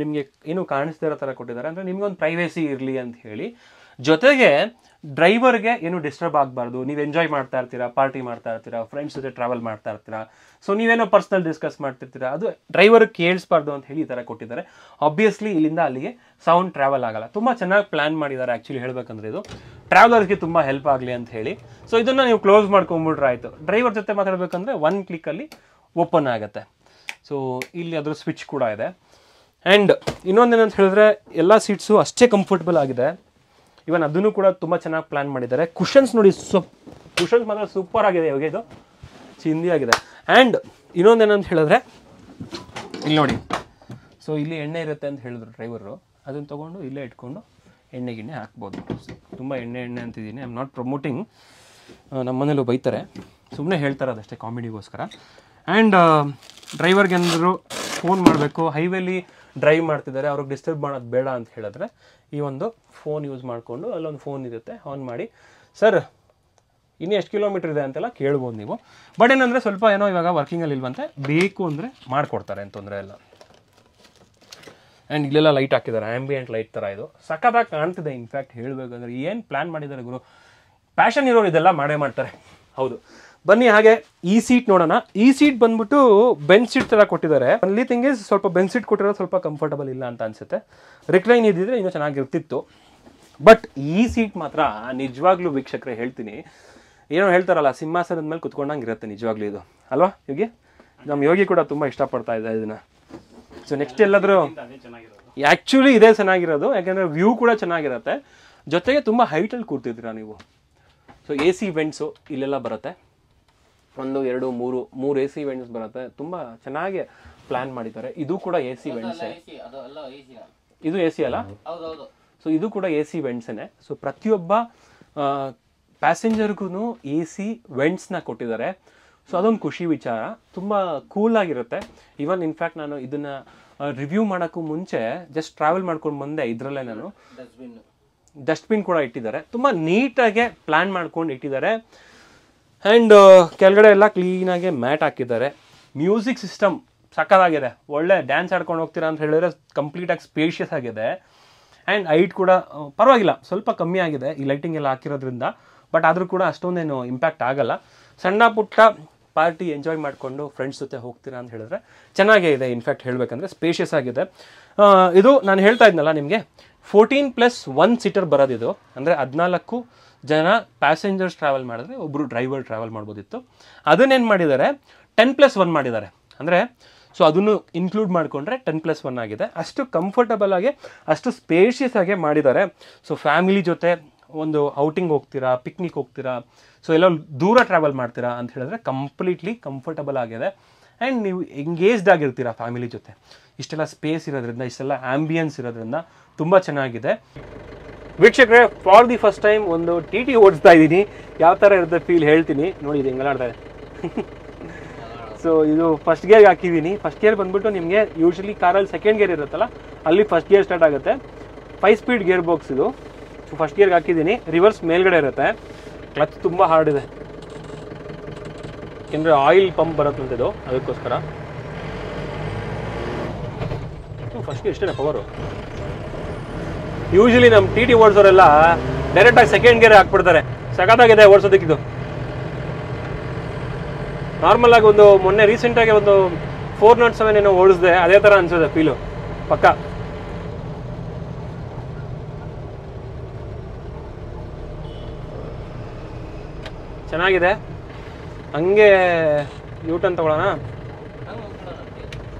Speaker 1: ನಿಮಗೆ ಏನು ಕಾಣಿಸ್ತಿರೋ ಥರ ಕೊಟ್ಟಿದ್ದಾರೆ. ಅಂದರೆ ನಿಮ್ಗೊಂದು ಪ್ರೈವೇಸಿ ಇರಲಿ ಅಂತ ಹೇಳಿ. ಜೊತೆಗೆ ಡ್ರೈವರ್ಗೆ ಏನು ಡಿಸ್ಟರ್ಬ್ ಆಗಬಾರ್ದು, ನೀವು ಎಂಜಾಯ್ ಮಾಡ್ತಾ ಇರ್ತೀರಾ, ಪಾರ್ಟಿ ಮಾಡ್ತಾ ಇರ್ತೀರಾ, ಫ್ರೆಂಡ್ಸ್ ಜೊತೆ ಟ್ರಾವೆಲ್ ಮಾಡ್ತಾ ಇರ್ತೀರಾ ಸೊ ನೀವೇನೋ ಪರ್ಸ್ನಲ್ ಡಿಸ್ಕಸ್ ಮಾಡ್ತಿರ್ತೀರಾ, ಅದು ಡ್ರೈವರ್ ಕೇಳಿಸ್ಬಾರ್ದು ಅಂತ ಹೇಳಿ ಈ ಥರ ಕೊಟ್ಟಿದ್ದಾರೆ. ಆಬ್ವಿಯಸ್ಲಿ ಇಲ್ಲಿಂದ ಅಲ್ಲಿಗೆ ಸೌಂಡ್ ಟ್ರಾವೆಲ್ ಆಗಲ್ಲ. ತುಂಬ ಚೆನ್ನಾಗಿ ಪ್ಲ್ಯಾನ್ ಮಾಡಿದ್ದಾರೆ ಆ್ಯಕ್ಚುಲಿ ಹೇಳಬೇಕಂದ್ರೆ ಇದು. ಟ್ರಾವೆಲರ್ಸ್ಗೆ ತುಂಬ ಹೆಲ್ಪ್ ಆಗಲಿ ಅಂತ ಹೇಳಿ. ಸೊ ಇದನ್ನು ನೀವು ಕ್ಲೋಸ್ ಮಾಡ್ಕೊಂಬಿಟ್ರೆ ಆಯಿತು. ಡ್ರೈವರ್ ಜೊತೆ ಮಾತಾಡಬೇಕಂದ್ರೆ ಒನ್ ಕ್ಲಿಕ್ಕಲ್ಲಿ ಓಪನ್ ಆಗುತ್ತೆ. ಸೊ ಇಲ್ಲಿ ಅದರ ಸ್ವಿಚ್ ಕೂಡ ಇದೆ. ಆ್ಯಂಡ್ ಇನ್ನೊಂದೇನಂತ ಹೇಳಿದ್ರೆ, ಎಲ್ಲ ಸೀಟ್ಸು ಅಷ್ಟೇ ಕಂಫರ್ಟಬಲ್ ಆಗಿದೆ. ಇವನ್ ಅದನ್ನು ಕೂಡ ತುಂಬ ಚೆನ್ನಾಗಿ ಪ್ಲಾನ್ ಮಾಡಿದ್ದಾರೆ. ಕುಷನ್ಸ್ ನೋಡಿ ಸೂಪ್ ಕುಷನ್ಸ್ ಮಾತ್ರ ಸೂಪರ್ ಆಗಿದೆ ಇವಾಗ ಇದು. ಚಿಂದಿ ಆಗಿದೆ. ಆ್ಯಂಡ್ ಇನ್ನೊಂದೇನಂತ ಹೇಳಿದ್ರೆ, ಇಲ್ಲಿ ನೋಡಿ. ಸೊ ಇಲ್ಲಿ ಎಣ್ಣೆ ಇರುತ್ತೆ ಅಂತ ಹೇಳಿದ್ರು ಡ್ರೈವರು ಅದನ್ನು ತೊಗೊಂಡು ಇಲ್ಲೇ ಇಟ್ಕೊಂಡು ಎಣ್ಣೆ ಗಿಣ್ಣೆ ಹಾಕ್ಬೋದು. ತುಂಬ ಎಣ್ಣೆ ಎಣ್ಣೆ ಅಂತಿದ್ದೀನಿ. ಐ ನಾಟ್ ಪ್ರಮೋಟಿಂಗ್ ನಮ್ಮ ಮನೇಲೂ ಬೈತಾರೆ. ಸುಮ್ಮನೆ ಹೇಳ್ತಾರೆ ಅದಷ್ಟೇ ಕಾಮಿಡಿಗೋಸ್ಕರ. ಆ್ಯಂಡ್ ಡ್ರೈವರ್ಗೆ ಏನಾದರೂ ಫೋನ್ ಮಾಡಬೇಕು. ಹೈವೇಲಿ ಡ್ರೈವ್ ಮಾಡ್ತಿದ್ದಾರೆ, ಅವ್ರಿಗೆ ಡಿಸ್ಟರ್ಬ್ ಮಾಡೋದು ಬೇಡ ಅಂತ ಹೇಳಿದ್ರೆ ಈ ಒಂದು ಫೋನ್ ಯೂಸ್ ಮಾಡಿಕೊಂಡು ಅಲ್ಲೊಂದು ಫೋನ್ ಇರುತ್ತೆ ಆನ್ ಮಾಡಿ. ಸರ್ ಇನ್ನು ಎಷ್ಟು ಕಿಲೋಮೀಟ್ರ್ ಇದೆ ಅಂತೆಲ್ಲ ಕೇಳ್ಬೋದು ನೀವು. ಬಟ್ ಏನಂದರೆ ಸ್ವಲ್ಪ ಏನೋ ಇವಾಗ ವರ್ಕಿಂಗಲ್ಲಿ ಇಲ್ವಂತೆ, ಬೇಕು ಅಂದರೆ ಮಾಡಿಕೊಡ್ತಾರೆ, ಏನು ತೊಂದರೆ ಇಲ್ಲ. ಆ್ಯಂಡ್ ಇಲ್ಲೆಲ್ಲ ಲೈಟ್ ಹಾಕಿದ್ದಾರೆ ಆ್ಯಂಬಿಯೆಂಟ್ ಲೈಟ್ ಥರ ಇದು. ಸಖತ್ತಾಗಿ ಕಾಣ್ತಿದೆ ಇನ್ಫ್ಯಾಕ್ಟ್ ಹೇಳಬೇಕಂದ್ರೆ. ಏನು ಪ್ಲ್ಯಾನ್ ಮಾಡಿದ್ದಾರೆ ಗುರು? ಪ್ಯಾಷನ್ ಇರೋರು ಇದೆಲ್ಲ ಮಾಡೇ ಮಾಡ್ತಾರೆ. ಹೌದು. ಬನ್ನಿ ಹಾಗೆ ಈ ಸೀಟ್ ನೋಡೋಣ. ಈ ಸೀಟ್ ಬಂದ್ಬಿಟ್ಟು ಬೆಂಚ್ ಸೀಟ್ ತರ ಕೊಟ್ಟಿದ್ದಾರೆ. ಅಲ್ಲಿ ಥಿಂಗ್ ಸ್ವಲ್ಪ ಬೆಂಚ್ ಸೀಟ್ ಕೊಟ್ಟಿರೋದು ಸ್ವಲ್ಪ ಕಂಫರ್ಟಬಲ್ ಇಲ್ಲ ಅಂತ ಅನ್ಸುತ್ತೆ. ರಿಕ್ಲೈನ್ ಇದ್ದಿದ್ರೆ ಇನ್ನೂ ಚೆನ್ನಾಗಿರ್ತಿತ್ತು. ಬಟ್ ಈ ಸೀಟ್ ಮಾತ್ರ ನಿಜವಾಗ್ಲೂ ವೀಕ್ಷಕರೇ ಹೇಳ್ತೀನಿ. ಏನೋ ಹೇಳ್ತಾರಲ್ಲ, ಸಿಂಹಾಸನದ ಮೇಲೆ ಕುತ್ಕೊಂಡಂಗೆ ಇರುತ್ತೆ ನಿಜವಾಗ್ಲೂ ಇದು. ಅಲ್ವಾ, ಯೋಗಿ? ನಮ್ಮ ಯೋಗಿ ಕೂಡ ತುಂಬ ಇಷ್ಟಪಡ್ತಾ ಇದ್ದ ಇದನ್ನ. ಸೊ ನೆಕ್ಸ್ಟ್ ಎಲ್ಲಾದರೂ ಆ್ಯಕ್ಚುಲಿ ಇದೇ ಚೆನ್ನಾಗಿರೋದು. ಯಾಕೆಂದರೆ ವ್ಯೂ ಕೂಡ ಚೆನ್ನಾಗಿರುತ್ತೆ. ಜೊತೆಗೆ ತುಂಬ ಹೈಟಲ್ಲಿ ಕೂರ್ತಿದ್ದೀರಾ ನೀವು. ಸೊ ಎ ಸಿ ವೆಂಟ್ಸು ಇಲ್ಲೆಲ್ಲ ಬರುತ್ತೆ. ಒಂದು ಎರಡು ಮೂರು ಮೂರು ಎ ಸಿ ಇವೆಂಟ್ಸ್ ಬರುತ್ತೆ. ತುಂಬ ಚೆನ್ನಾಗಿ ಪ್ಲ್ಯಾನ್ ಮಾಡಿದ್ದಾರೆ. ಇದು ಕೂಡ ಎ ಸಿ ವೆಂಟ್ಸೇ
Speaker 3: ಅದು ಎಲ್ಲ AC
Speaker 1: ಇದು ಎ ಸಿ ಅಲ್ಲ? ಸೊ ಇದು ಕೂಡ ಎ ಸಿ ವೆಂಟ್ಸೇ ಸೊ ಪ್ರತಿಯೊಬ್ಬ ಪ್ಯಾಸೆಂಜರ್ಗೂ ಎ ಸಿ ವೆಂಟ್ಸ್ನ ಕೊಟ್ಟಿದ್ದಾರೆ. ಸೊ ಅದೊಂದು ಖುಷಿ ವಿಚಾರ. ತುಂಬ ಕೂಲಾಗಿರುತ್ತೆ ಇವನ್ ಇನ್ಫ್ಯಾಕ್ಟ್ ನಾನು ಇದನ್ನು ರಿವ್ಯೂ ಮಾಡೋಕ್ಕೂ ಮುಂಚೆ ಜಸ್ಟ್ ಟ್ರಾವೆಲ್ ಮಾಡ್ಕೊಂಡು ಬಂದೆ ಇದರಲ್ಲೇ ನಾನು.
Speaker 3: ಡಸ್ಟ್ಬಿನ್
Speaker 1: ಡಸ್ಟ್ಬಿನ್ ಕೂಡ ಇಟ್ಟಿದ್ದಾರೆ. ತುಂಬ ನೀಟಾಗೆ ಪ್ಲ್ಯಾನ್ ಮಾಡ್ಕೊಂಡು ಇಟ್ಟಿದ್ದಾರೆ. ಆ್ಯಂಡ್ ಕೆಳಗಡೆ ಎಲ್ಲ ಕ್ಲೀನಾಗಿ ಮ್ಯಾಟ್ ಹಾಕಿದ್ದಾರೆ. ಮ್ಯೂಸಿಕ್ ಸಿಸ್ಟಮ್ ಸಕ್ಕತ್ತಾಗಿದೆ ಒಳ್ಳೆ ಡ್ಯಾನ್ಸ್ ಆಡ್ಕೊಂಡು ಹೋಗ್ತೀರಾ ಅಂತ ಹೇಳಿದ್ರೆ ಕಂಪ್ಲೀಟಾಗಿ ಸ್ಪೇಷಿಯಸ್ ಆಗಿದೆ. ಆ್ಯಂಡ್ ಹೈಟ್ ಕೂಡ ಪರವಾಗಿಲ್ಲ. ಸ್ವಲ್ಪ ಕಮ್ಮಿ ಆಗಿದೆ ಈ ಲೈಟಿಂಗ್ ಎಲ್ಲ ಹಾಕಿರೋದ್ರಿಂದ. ಬಟ್ ಆದರೂ ಕೂಡ ಅಷ್ಟೊಂದೇನು ಇಂಪ್ಯಾಕ್ಟ್ ಆಗಲ್ಲ. ಸಣ್ಣ ಪುಟ್ಟ ಪಾರ್ಟಿ ಎಂಜಾಯ್ ಮಾಡಿಕೊಂಡು ಫ್ರೆಂಡ್ಸ್ ಜೊತೆ ಹೋಗ್ತೀರಾ ಅಂತ ಹೇಳಿದ್ರೆ ಚೆನ್ನಾಗೇ ಇದೆ. ಇನ್ಫ್ಯಾಕ್ಟ್ ಹೇಳಬೇಕಂದ್ರೆ ಸ್ಪೇಷಿಯಸ್ ಆಗಿದೆ. ಇದು ನಾನು ಹೇಳ್ತಾ ಇದ್ನಲ್ಲ ನಿಮಗೆ. ಫೋರ್ಟೀನ್ ಪ್ಲಸ್ ಒನ್ ಸೀಟರ್ ಬರೋದಿದು. ಅಂದರೆ ಹದಿನಾಲ್ಕು ಜನ ಪ್ಯಾಸೆಂಜರ್ಸ್ ಟ್ರಾವೆಲ್ ಮಾಡಿದ್ರೆ ಒಬ್ಬರು ಡ್ರೈವರ್ ಟ್ರಾವೆಲ್ ಮಾಡ್ಬೋದಿತ್ತು. ಅದನ್ನೇನು ಮಾಡಿದ್ದಾರೆ? ಟೆನ್ ಪ್ಲಸ್ ಒನ್ ಮಾಡಿದ್ದಾರೆ. ಅಂದರೆ ಸೊ ಅದನ್ನು ಇನ್ಕ್ಲೂಡ್ ಮಾಡಿಕೊಂಡ್ರೆ ಟೆನ್ ಪ್ಲಸ್ ಒನ್ ಆಗಿದೆ. ಅಷ್ಟು ಕಂಫರ್ಟಬಲ್ ಆಗಿ, ಅಷ್ಟು ಸ್ಪೇಷಿಯಸ್ ಆಗಿ ಮಾಡಿದ್ದಾರೆ. ಸೊ ಫ್ಯಾಮಿಲಿ ಜೊತೆ ಒಂದು ಔಟಿಂಗ್ ಹೋಗ್ತೀರಾ ಪಿಕ್ನಿಕ್ ಹೋಗ್ತೀರಾ ಸೊ ಎಲ್ಲ ದೂರ ಟ್ರಾವೆಲ್ ಮಾಡ್ತೀರಾ ಅಂತ ಹೇಳಿದ್ರೆ ಕಂಪ್ಲೀಟ್ಲಿ ಕಂಫರ್ಟಬಲ್ ಆಗಿದೆ. ಆ್ಯಂಡ್ ನೀವು ಎಂಗೇಜ್ಡ್ ಆಗಿರ್ತೀರಾ ಫ್ಯಾಮಿಲಿ ಜೊತೆ. ಇಷ್ಟೆಲ್ಲ ಸ್ಪೇಸ್ ಇರೋದ್ರಿಂದ, ಇಷ್ಟೆಲ್ಲ ಆ್ಯಂಬಿಯನ್ಸ್ ಇರೋದ್ರಿಂದ ತುಂಬ ಚೆನ್ನಾಗಿದೆ. ವೀಕ್ಷಕರೇ ಫಾರ್ ದಿ ಫಸ್ಟ್ ಟೈಮ್ ಒಂದು ಟಿ ಟಿ ಓಡಿಸ್ತಾ ಇದ್ದೀನಿ. ಯಾವ ಥರ ಇರುತ್ತೆ ಫೀಲ್ ಹೇಳ್ತೀನಿ. ನೋಡಿ, ಇದು ಸೊ [LAUGHS] ಇದು. ಫಸ್ಟ್ ಗೇರ್ಗೆ ಹಾಕಿದ್ದೀನಿ. ಫಸ್ಟ್ ಗೇರ್ ಬಂದ್ಬಿಟ್ಟು ನಿಮಗೆ ಯೂಶ್ವಲಿ ಕಾರಲ್ಲಿ ಸೆಕೆಂಡ್ ಗೇರ್ ಇರುತ್ತಲ್ಲ, ಅಲ್ಲಿ ಫಸ್ಟ್ ಗೇರ್ ಸ್ಟಾರ್ಟ್ ಆಗುತ್ತೆ. ಫೈವ್ ಸ್ಪೀಡ್ ಗೇರ್ ಬಾಕ್ಸ್ ಇದು. ಸೊ ಫಸ್ಟ್ ಗೇರ್ಗೆ ಹಾಕಿದ್ದೀನಿ. ರಿವರ್ಸ್ ಮೇಲ್ಗಡೆ ಇರುತ್ತೆ. ಕ್ಲಚ್ ತುಂಬ ಹಾರ್ಡ್ ಇದೆ. ಏಕೆಂದರೆ ಆಯಿಲ್ ಪಂಪ್ ಬರುತ್ತೆ ಇದು, ಅದಕ್ಕೋಸ್ಕರ. ಫಸ್ಟ್ ಗೇರ್ ಎಷ್ಟೇ ಪವರು ಯೂಶಲಿ ನಮ್ಮ ಟಿ ಟಿ ಓಡಿಸೋರೆಲ್ಲ ಡೈರೆಕ್ಟಾಗಿ ಸೆಕೆಂಡ್ ಗೇರ್ ಹಾಕ್ಬಿಡ್ತಾರೆ. ಸಖತ್ತಾಗಿದೆ ಓಡಿಸೋದಕ್ಕಿದು. ನಾರ್ಮಲ್ ಆಗಿ ಒಂದು ಮೊನ್ನೆ ರೀಸೆಂಟಾಗಿ ಒಂದು ಫೋರ್ ನಾಟ್ ಸೆವೆನ್ ಏನೋ ಓಡಿಸಿದೆ, ಅದೇ ಥರ ಅನ್ಸುತ್ತೆ ಫೀಲು ಪಕ್ಕ. ಚೆನ್ನಾಗಿದೆ. ಹಂಗೆ ಯೂಟನ್ ತಗೊಳ್ಳೋಣ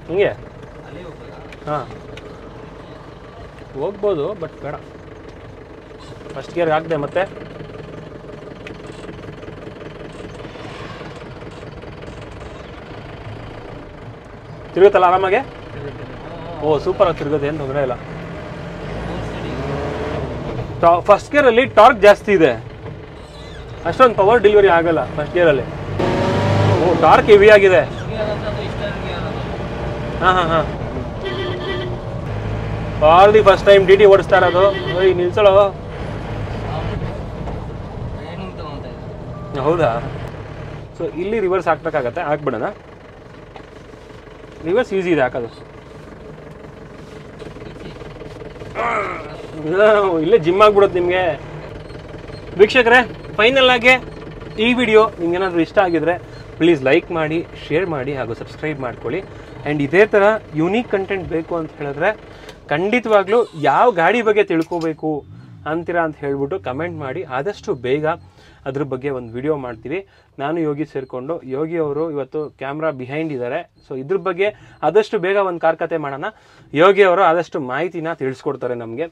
Speaker 1: ಹಿಂಗೆ? ಹಾಂ. ಹೋಗ್ಬೋದು ಬಟ್ ಬೇಡ. ಫಸ್ಟ್ ಗೇರ್ಗೆ ಹಾಕಿದೆ ಮತ್ತೆ. ತಿರುಗುತ್ತಲ್ಲ ಆರಾಮಾಗೆ? ಓ ಸೂಪರ್ ಆಗಿ ತಿರುಗುತ್ತೆ, ಏನು ತೊಂದರೆ ಇಲ್ಲ. ಫಸ್ಟ್ ಗೇರಲ್ಲಿ ಟಾರ್ಕ್ ಜಾಸ್ತಿ ಇದೆ. ಅಷ್ಟೊಂದು ಪವರ್ ಡೆಲಿವರಿ ಆಗಲ್ಲ ಫಸ್ಟ್ ಗೇರಲ್ಲಿ ಓ ಟಾರ್ಕ್ ಹೆವಿ ಆಗಿದೆ. ಹಾಂ ಹಾಂ ಹಾಂ. All the first time D T ಓಡಿಸ್ತಾ ಇರೋದು. ಈಗ ನಿಲ್ಸಳು. ಹೌದಾ? ಸೊ ಇಲ್ಲಿ ರಿವರ್ಸ್ ಹಾಕ್ಬೇಕಾಗತ್ತೆ. ಹಾಕ್ಬಿಡೋಣ. ರಿವರ್ಸ್ ಈಸಿ ಇದೆ ಹಾಕೋದು. ಇಲ್ಲ, ಜಿಮ್ ಆಗ್ಬಿಡುತ್ತೆ ನಿಮಗೆ. ವೀಕ್ಷಕರೇ ಫೈನಲ್ ಆಗಿ ಈ ವಿಡಿಯೋ ನಿಮ್ಗೇನಾದರೂ ಇಷ್ಟ ಆಗಿದ್ರೆ ಪ್ಲೀಸ್ ಲೈಕ್ ಮಾಡಿ, ಶೇರ್ ಮಾಡಿ ಹಾಗೂ ಸಬ್ಸ್ಕ್ರೈಬ್ ಮಾಡ್ಕೊಳ್ಳಿ. ಆ್ಯಂಡ್ ಇದೇ ಥರ ಯುನೀಕ್ ಕಂಟೆಂಟ್ ಬೇಕು ಅಂತ ಹೇಳಿದ್ರೆ ಖಂಡಿತವಾಗ್ಲೂ ಯಾವ ಗಾಡಿ ಬಗ್ಗೆ ತಿಳ್ಕೋಬೇಕು ಅಂತೀರಾ ಅಂತ ಹೇಳ್ಬಿಟ್ಟು ಕಮೆಂಟ್ ಮಾಡಿ. ಆದಷ್ಟು ಬೇಗ ಅದ್ರ ಬಗ್ಗೆ ಒಂದು ವಿಡಿಯೋ ಮಾಡ್ತೀವಿ. ನಾನು ಯೋಗಿ ಸೇರಿಕೊಂಡು, ಯೋಗಿ ಅವರು ಇವತ್ತು ಕ್ಯಾಮ್ರಾ ಬಿಹೈಂಡ್ ಇದ್ದಾರೆ. ಸೊ ಇದ್ರ ಬಗ್ಗೆ ಆದಷ್ಟು ಬೇಗ ಒಂದು ಕಾರ್ಕತೆ ಮಾಡೋಣ. ಯೋಗಿ ಅವರು ಆದಷ್ಟು ಮಾಹಿತಿನ ತಿಳಿಸ್ಕೊಡ್ತಾರೆ ನಮಗೆ.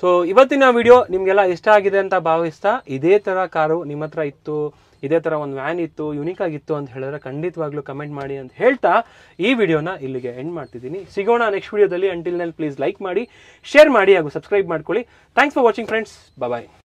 Speaker 1: ಸೊ ಇವತ್ತಿನ ವಿಡಿಯೋ ನಿಮಗೆಲ್ಲ ಇಷ್ಟ ಆಗಿದೆ ಅಂತ ಭಾವಿಸ್ತಾ ಇದೇ ಥರ ಕಾರು ನಿಮ್ಮ ಹತ್ರ ಇತ್ತು. ಇದೇ ಥರ ಒಂದು ವ್ಯಾನ್ ಇತ್ತು ಯುನೀಕ್ ಆಗಿತ್ತು ಅಂತ ಹೇಳಿದ್ರೆ ಖಂಡಿತವಾಗ್ಲೂ ಕಮೆಂಟ್ ಮಾಡಿ ಅಂತ ಹೇಳ್ತಾ ಈ ವಿಡಿಯೋನ ಇಲ್ಲಿಗೆ ಎಂಡ್ ಮಾಡ್ತಿದ್ದೀನಿ. ಸಿಗೋಣ ನೆಕ್ಸ್ಟ್ ವಿಡಿಯೋದಲ್ಲಿ ಅಂಟಿಲ್ನಲ್ಲಿ ಪ್ಲೀಸ್ ಲೈಕ್ ಮಾಡಿ ಶೇರ್ ಮಾಡಿ ಹಾಗೂ ಸಬ್ಸ್ಕ್ರೈಬ್ ಮಾಡ್ಕೊಳ್ಳಿ. Thanks for watching friends bye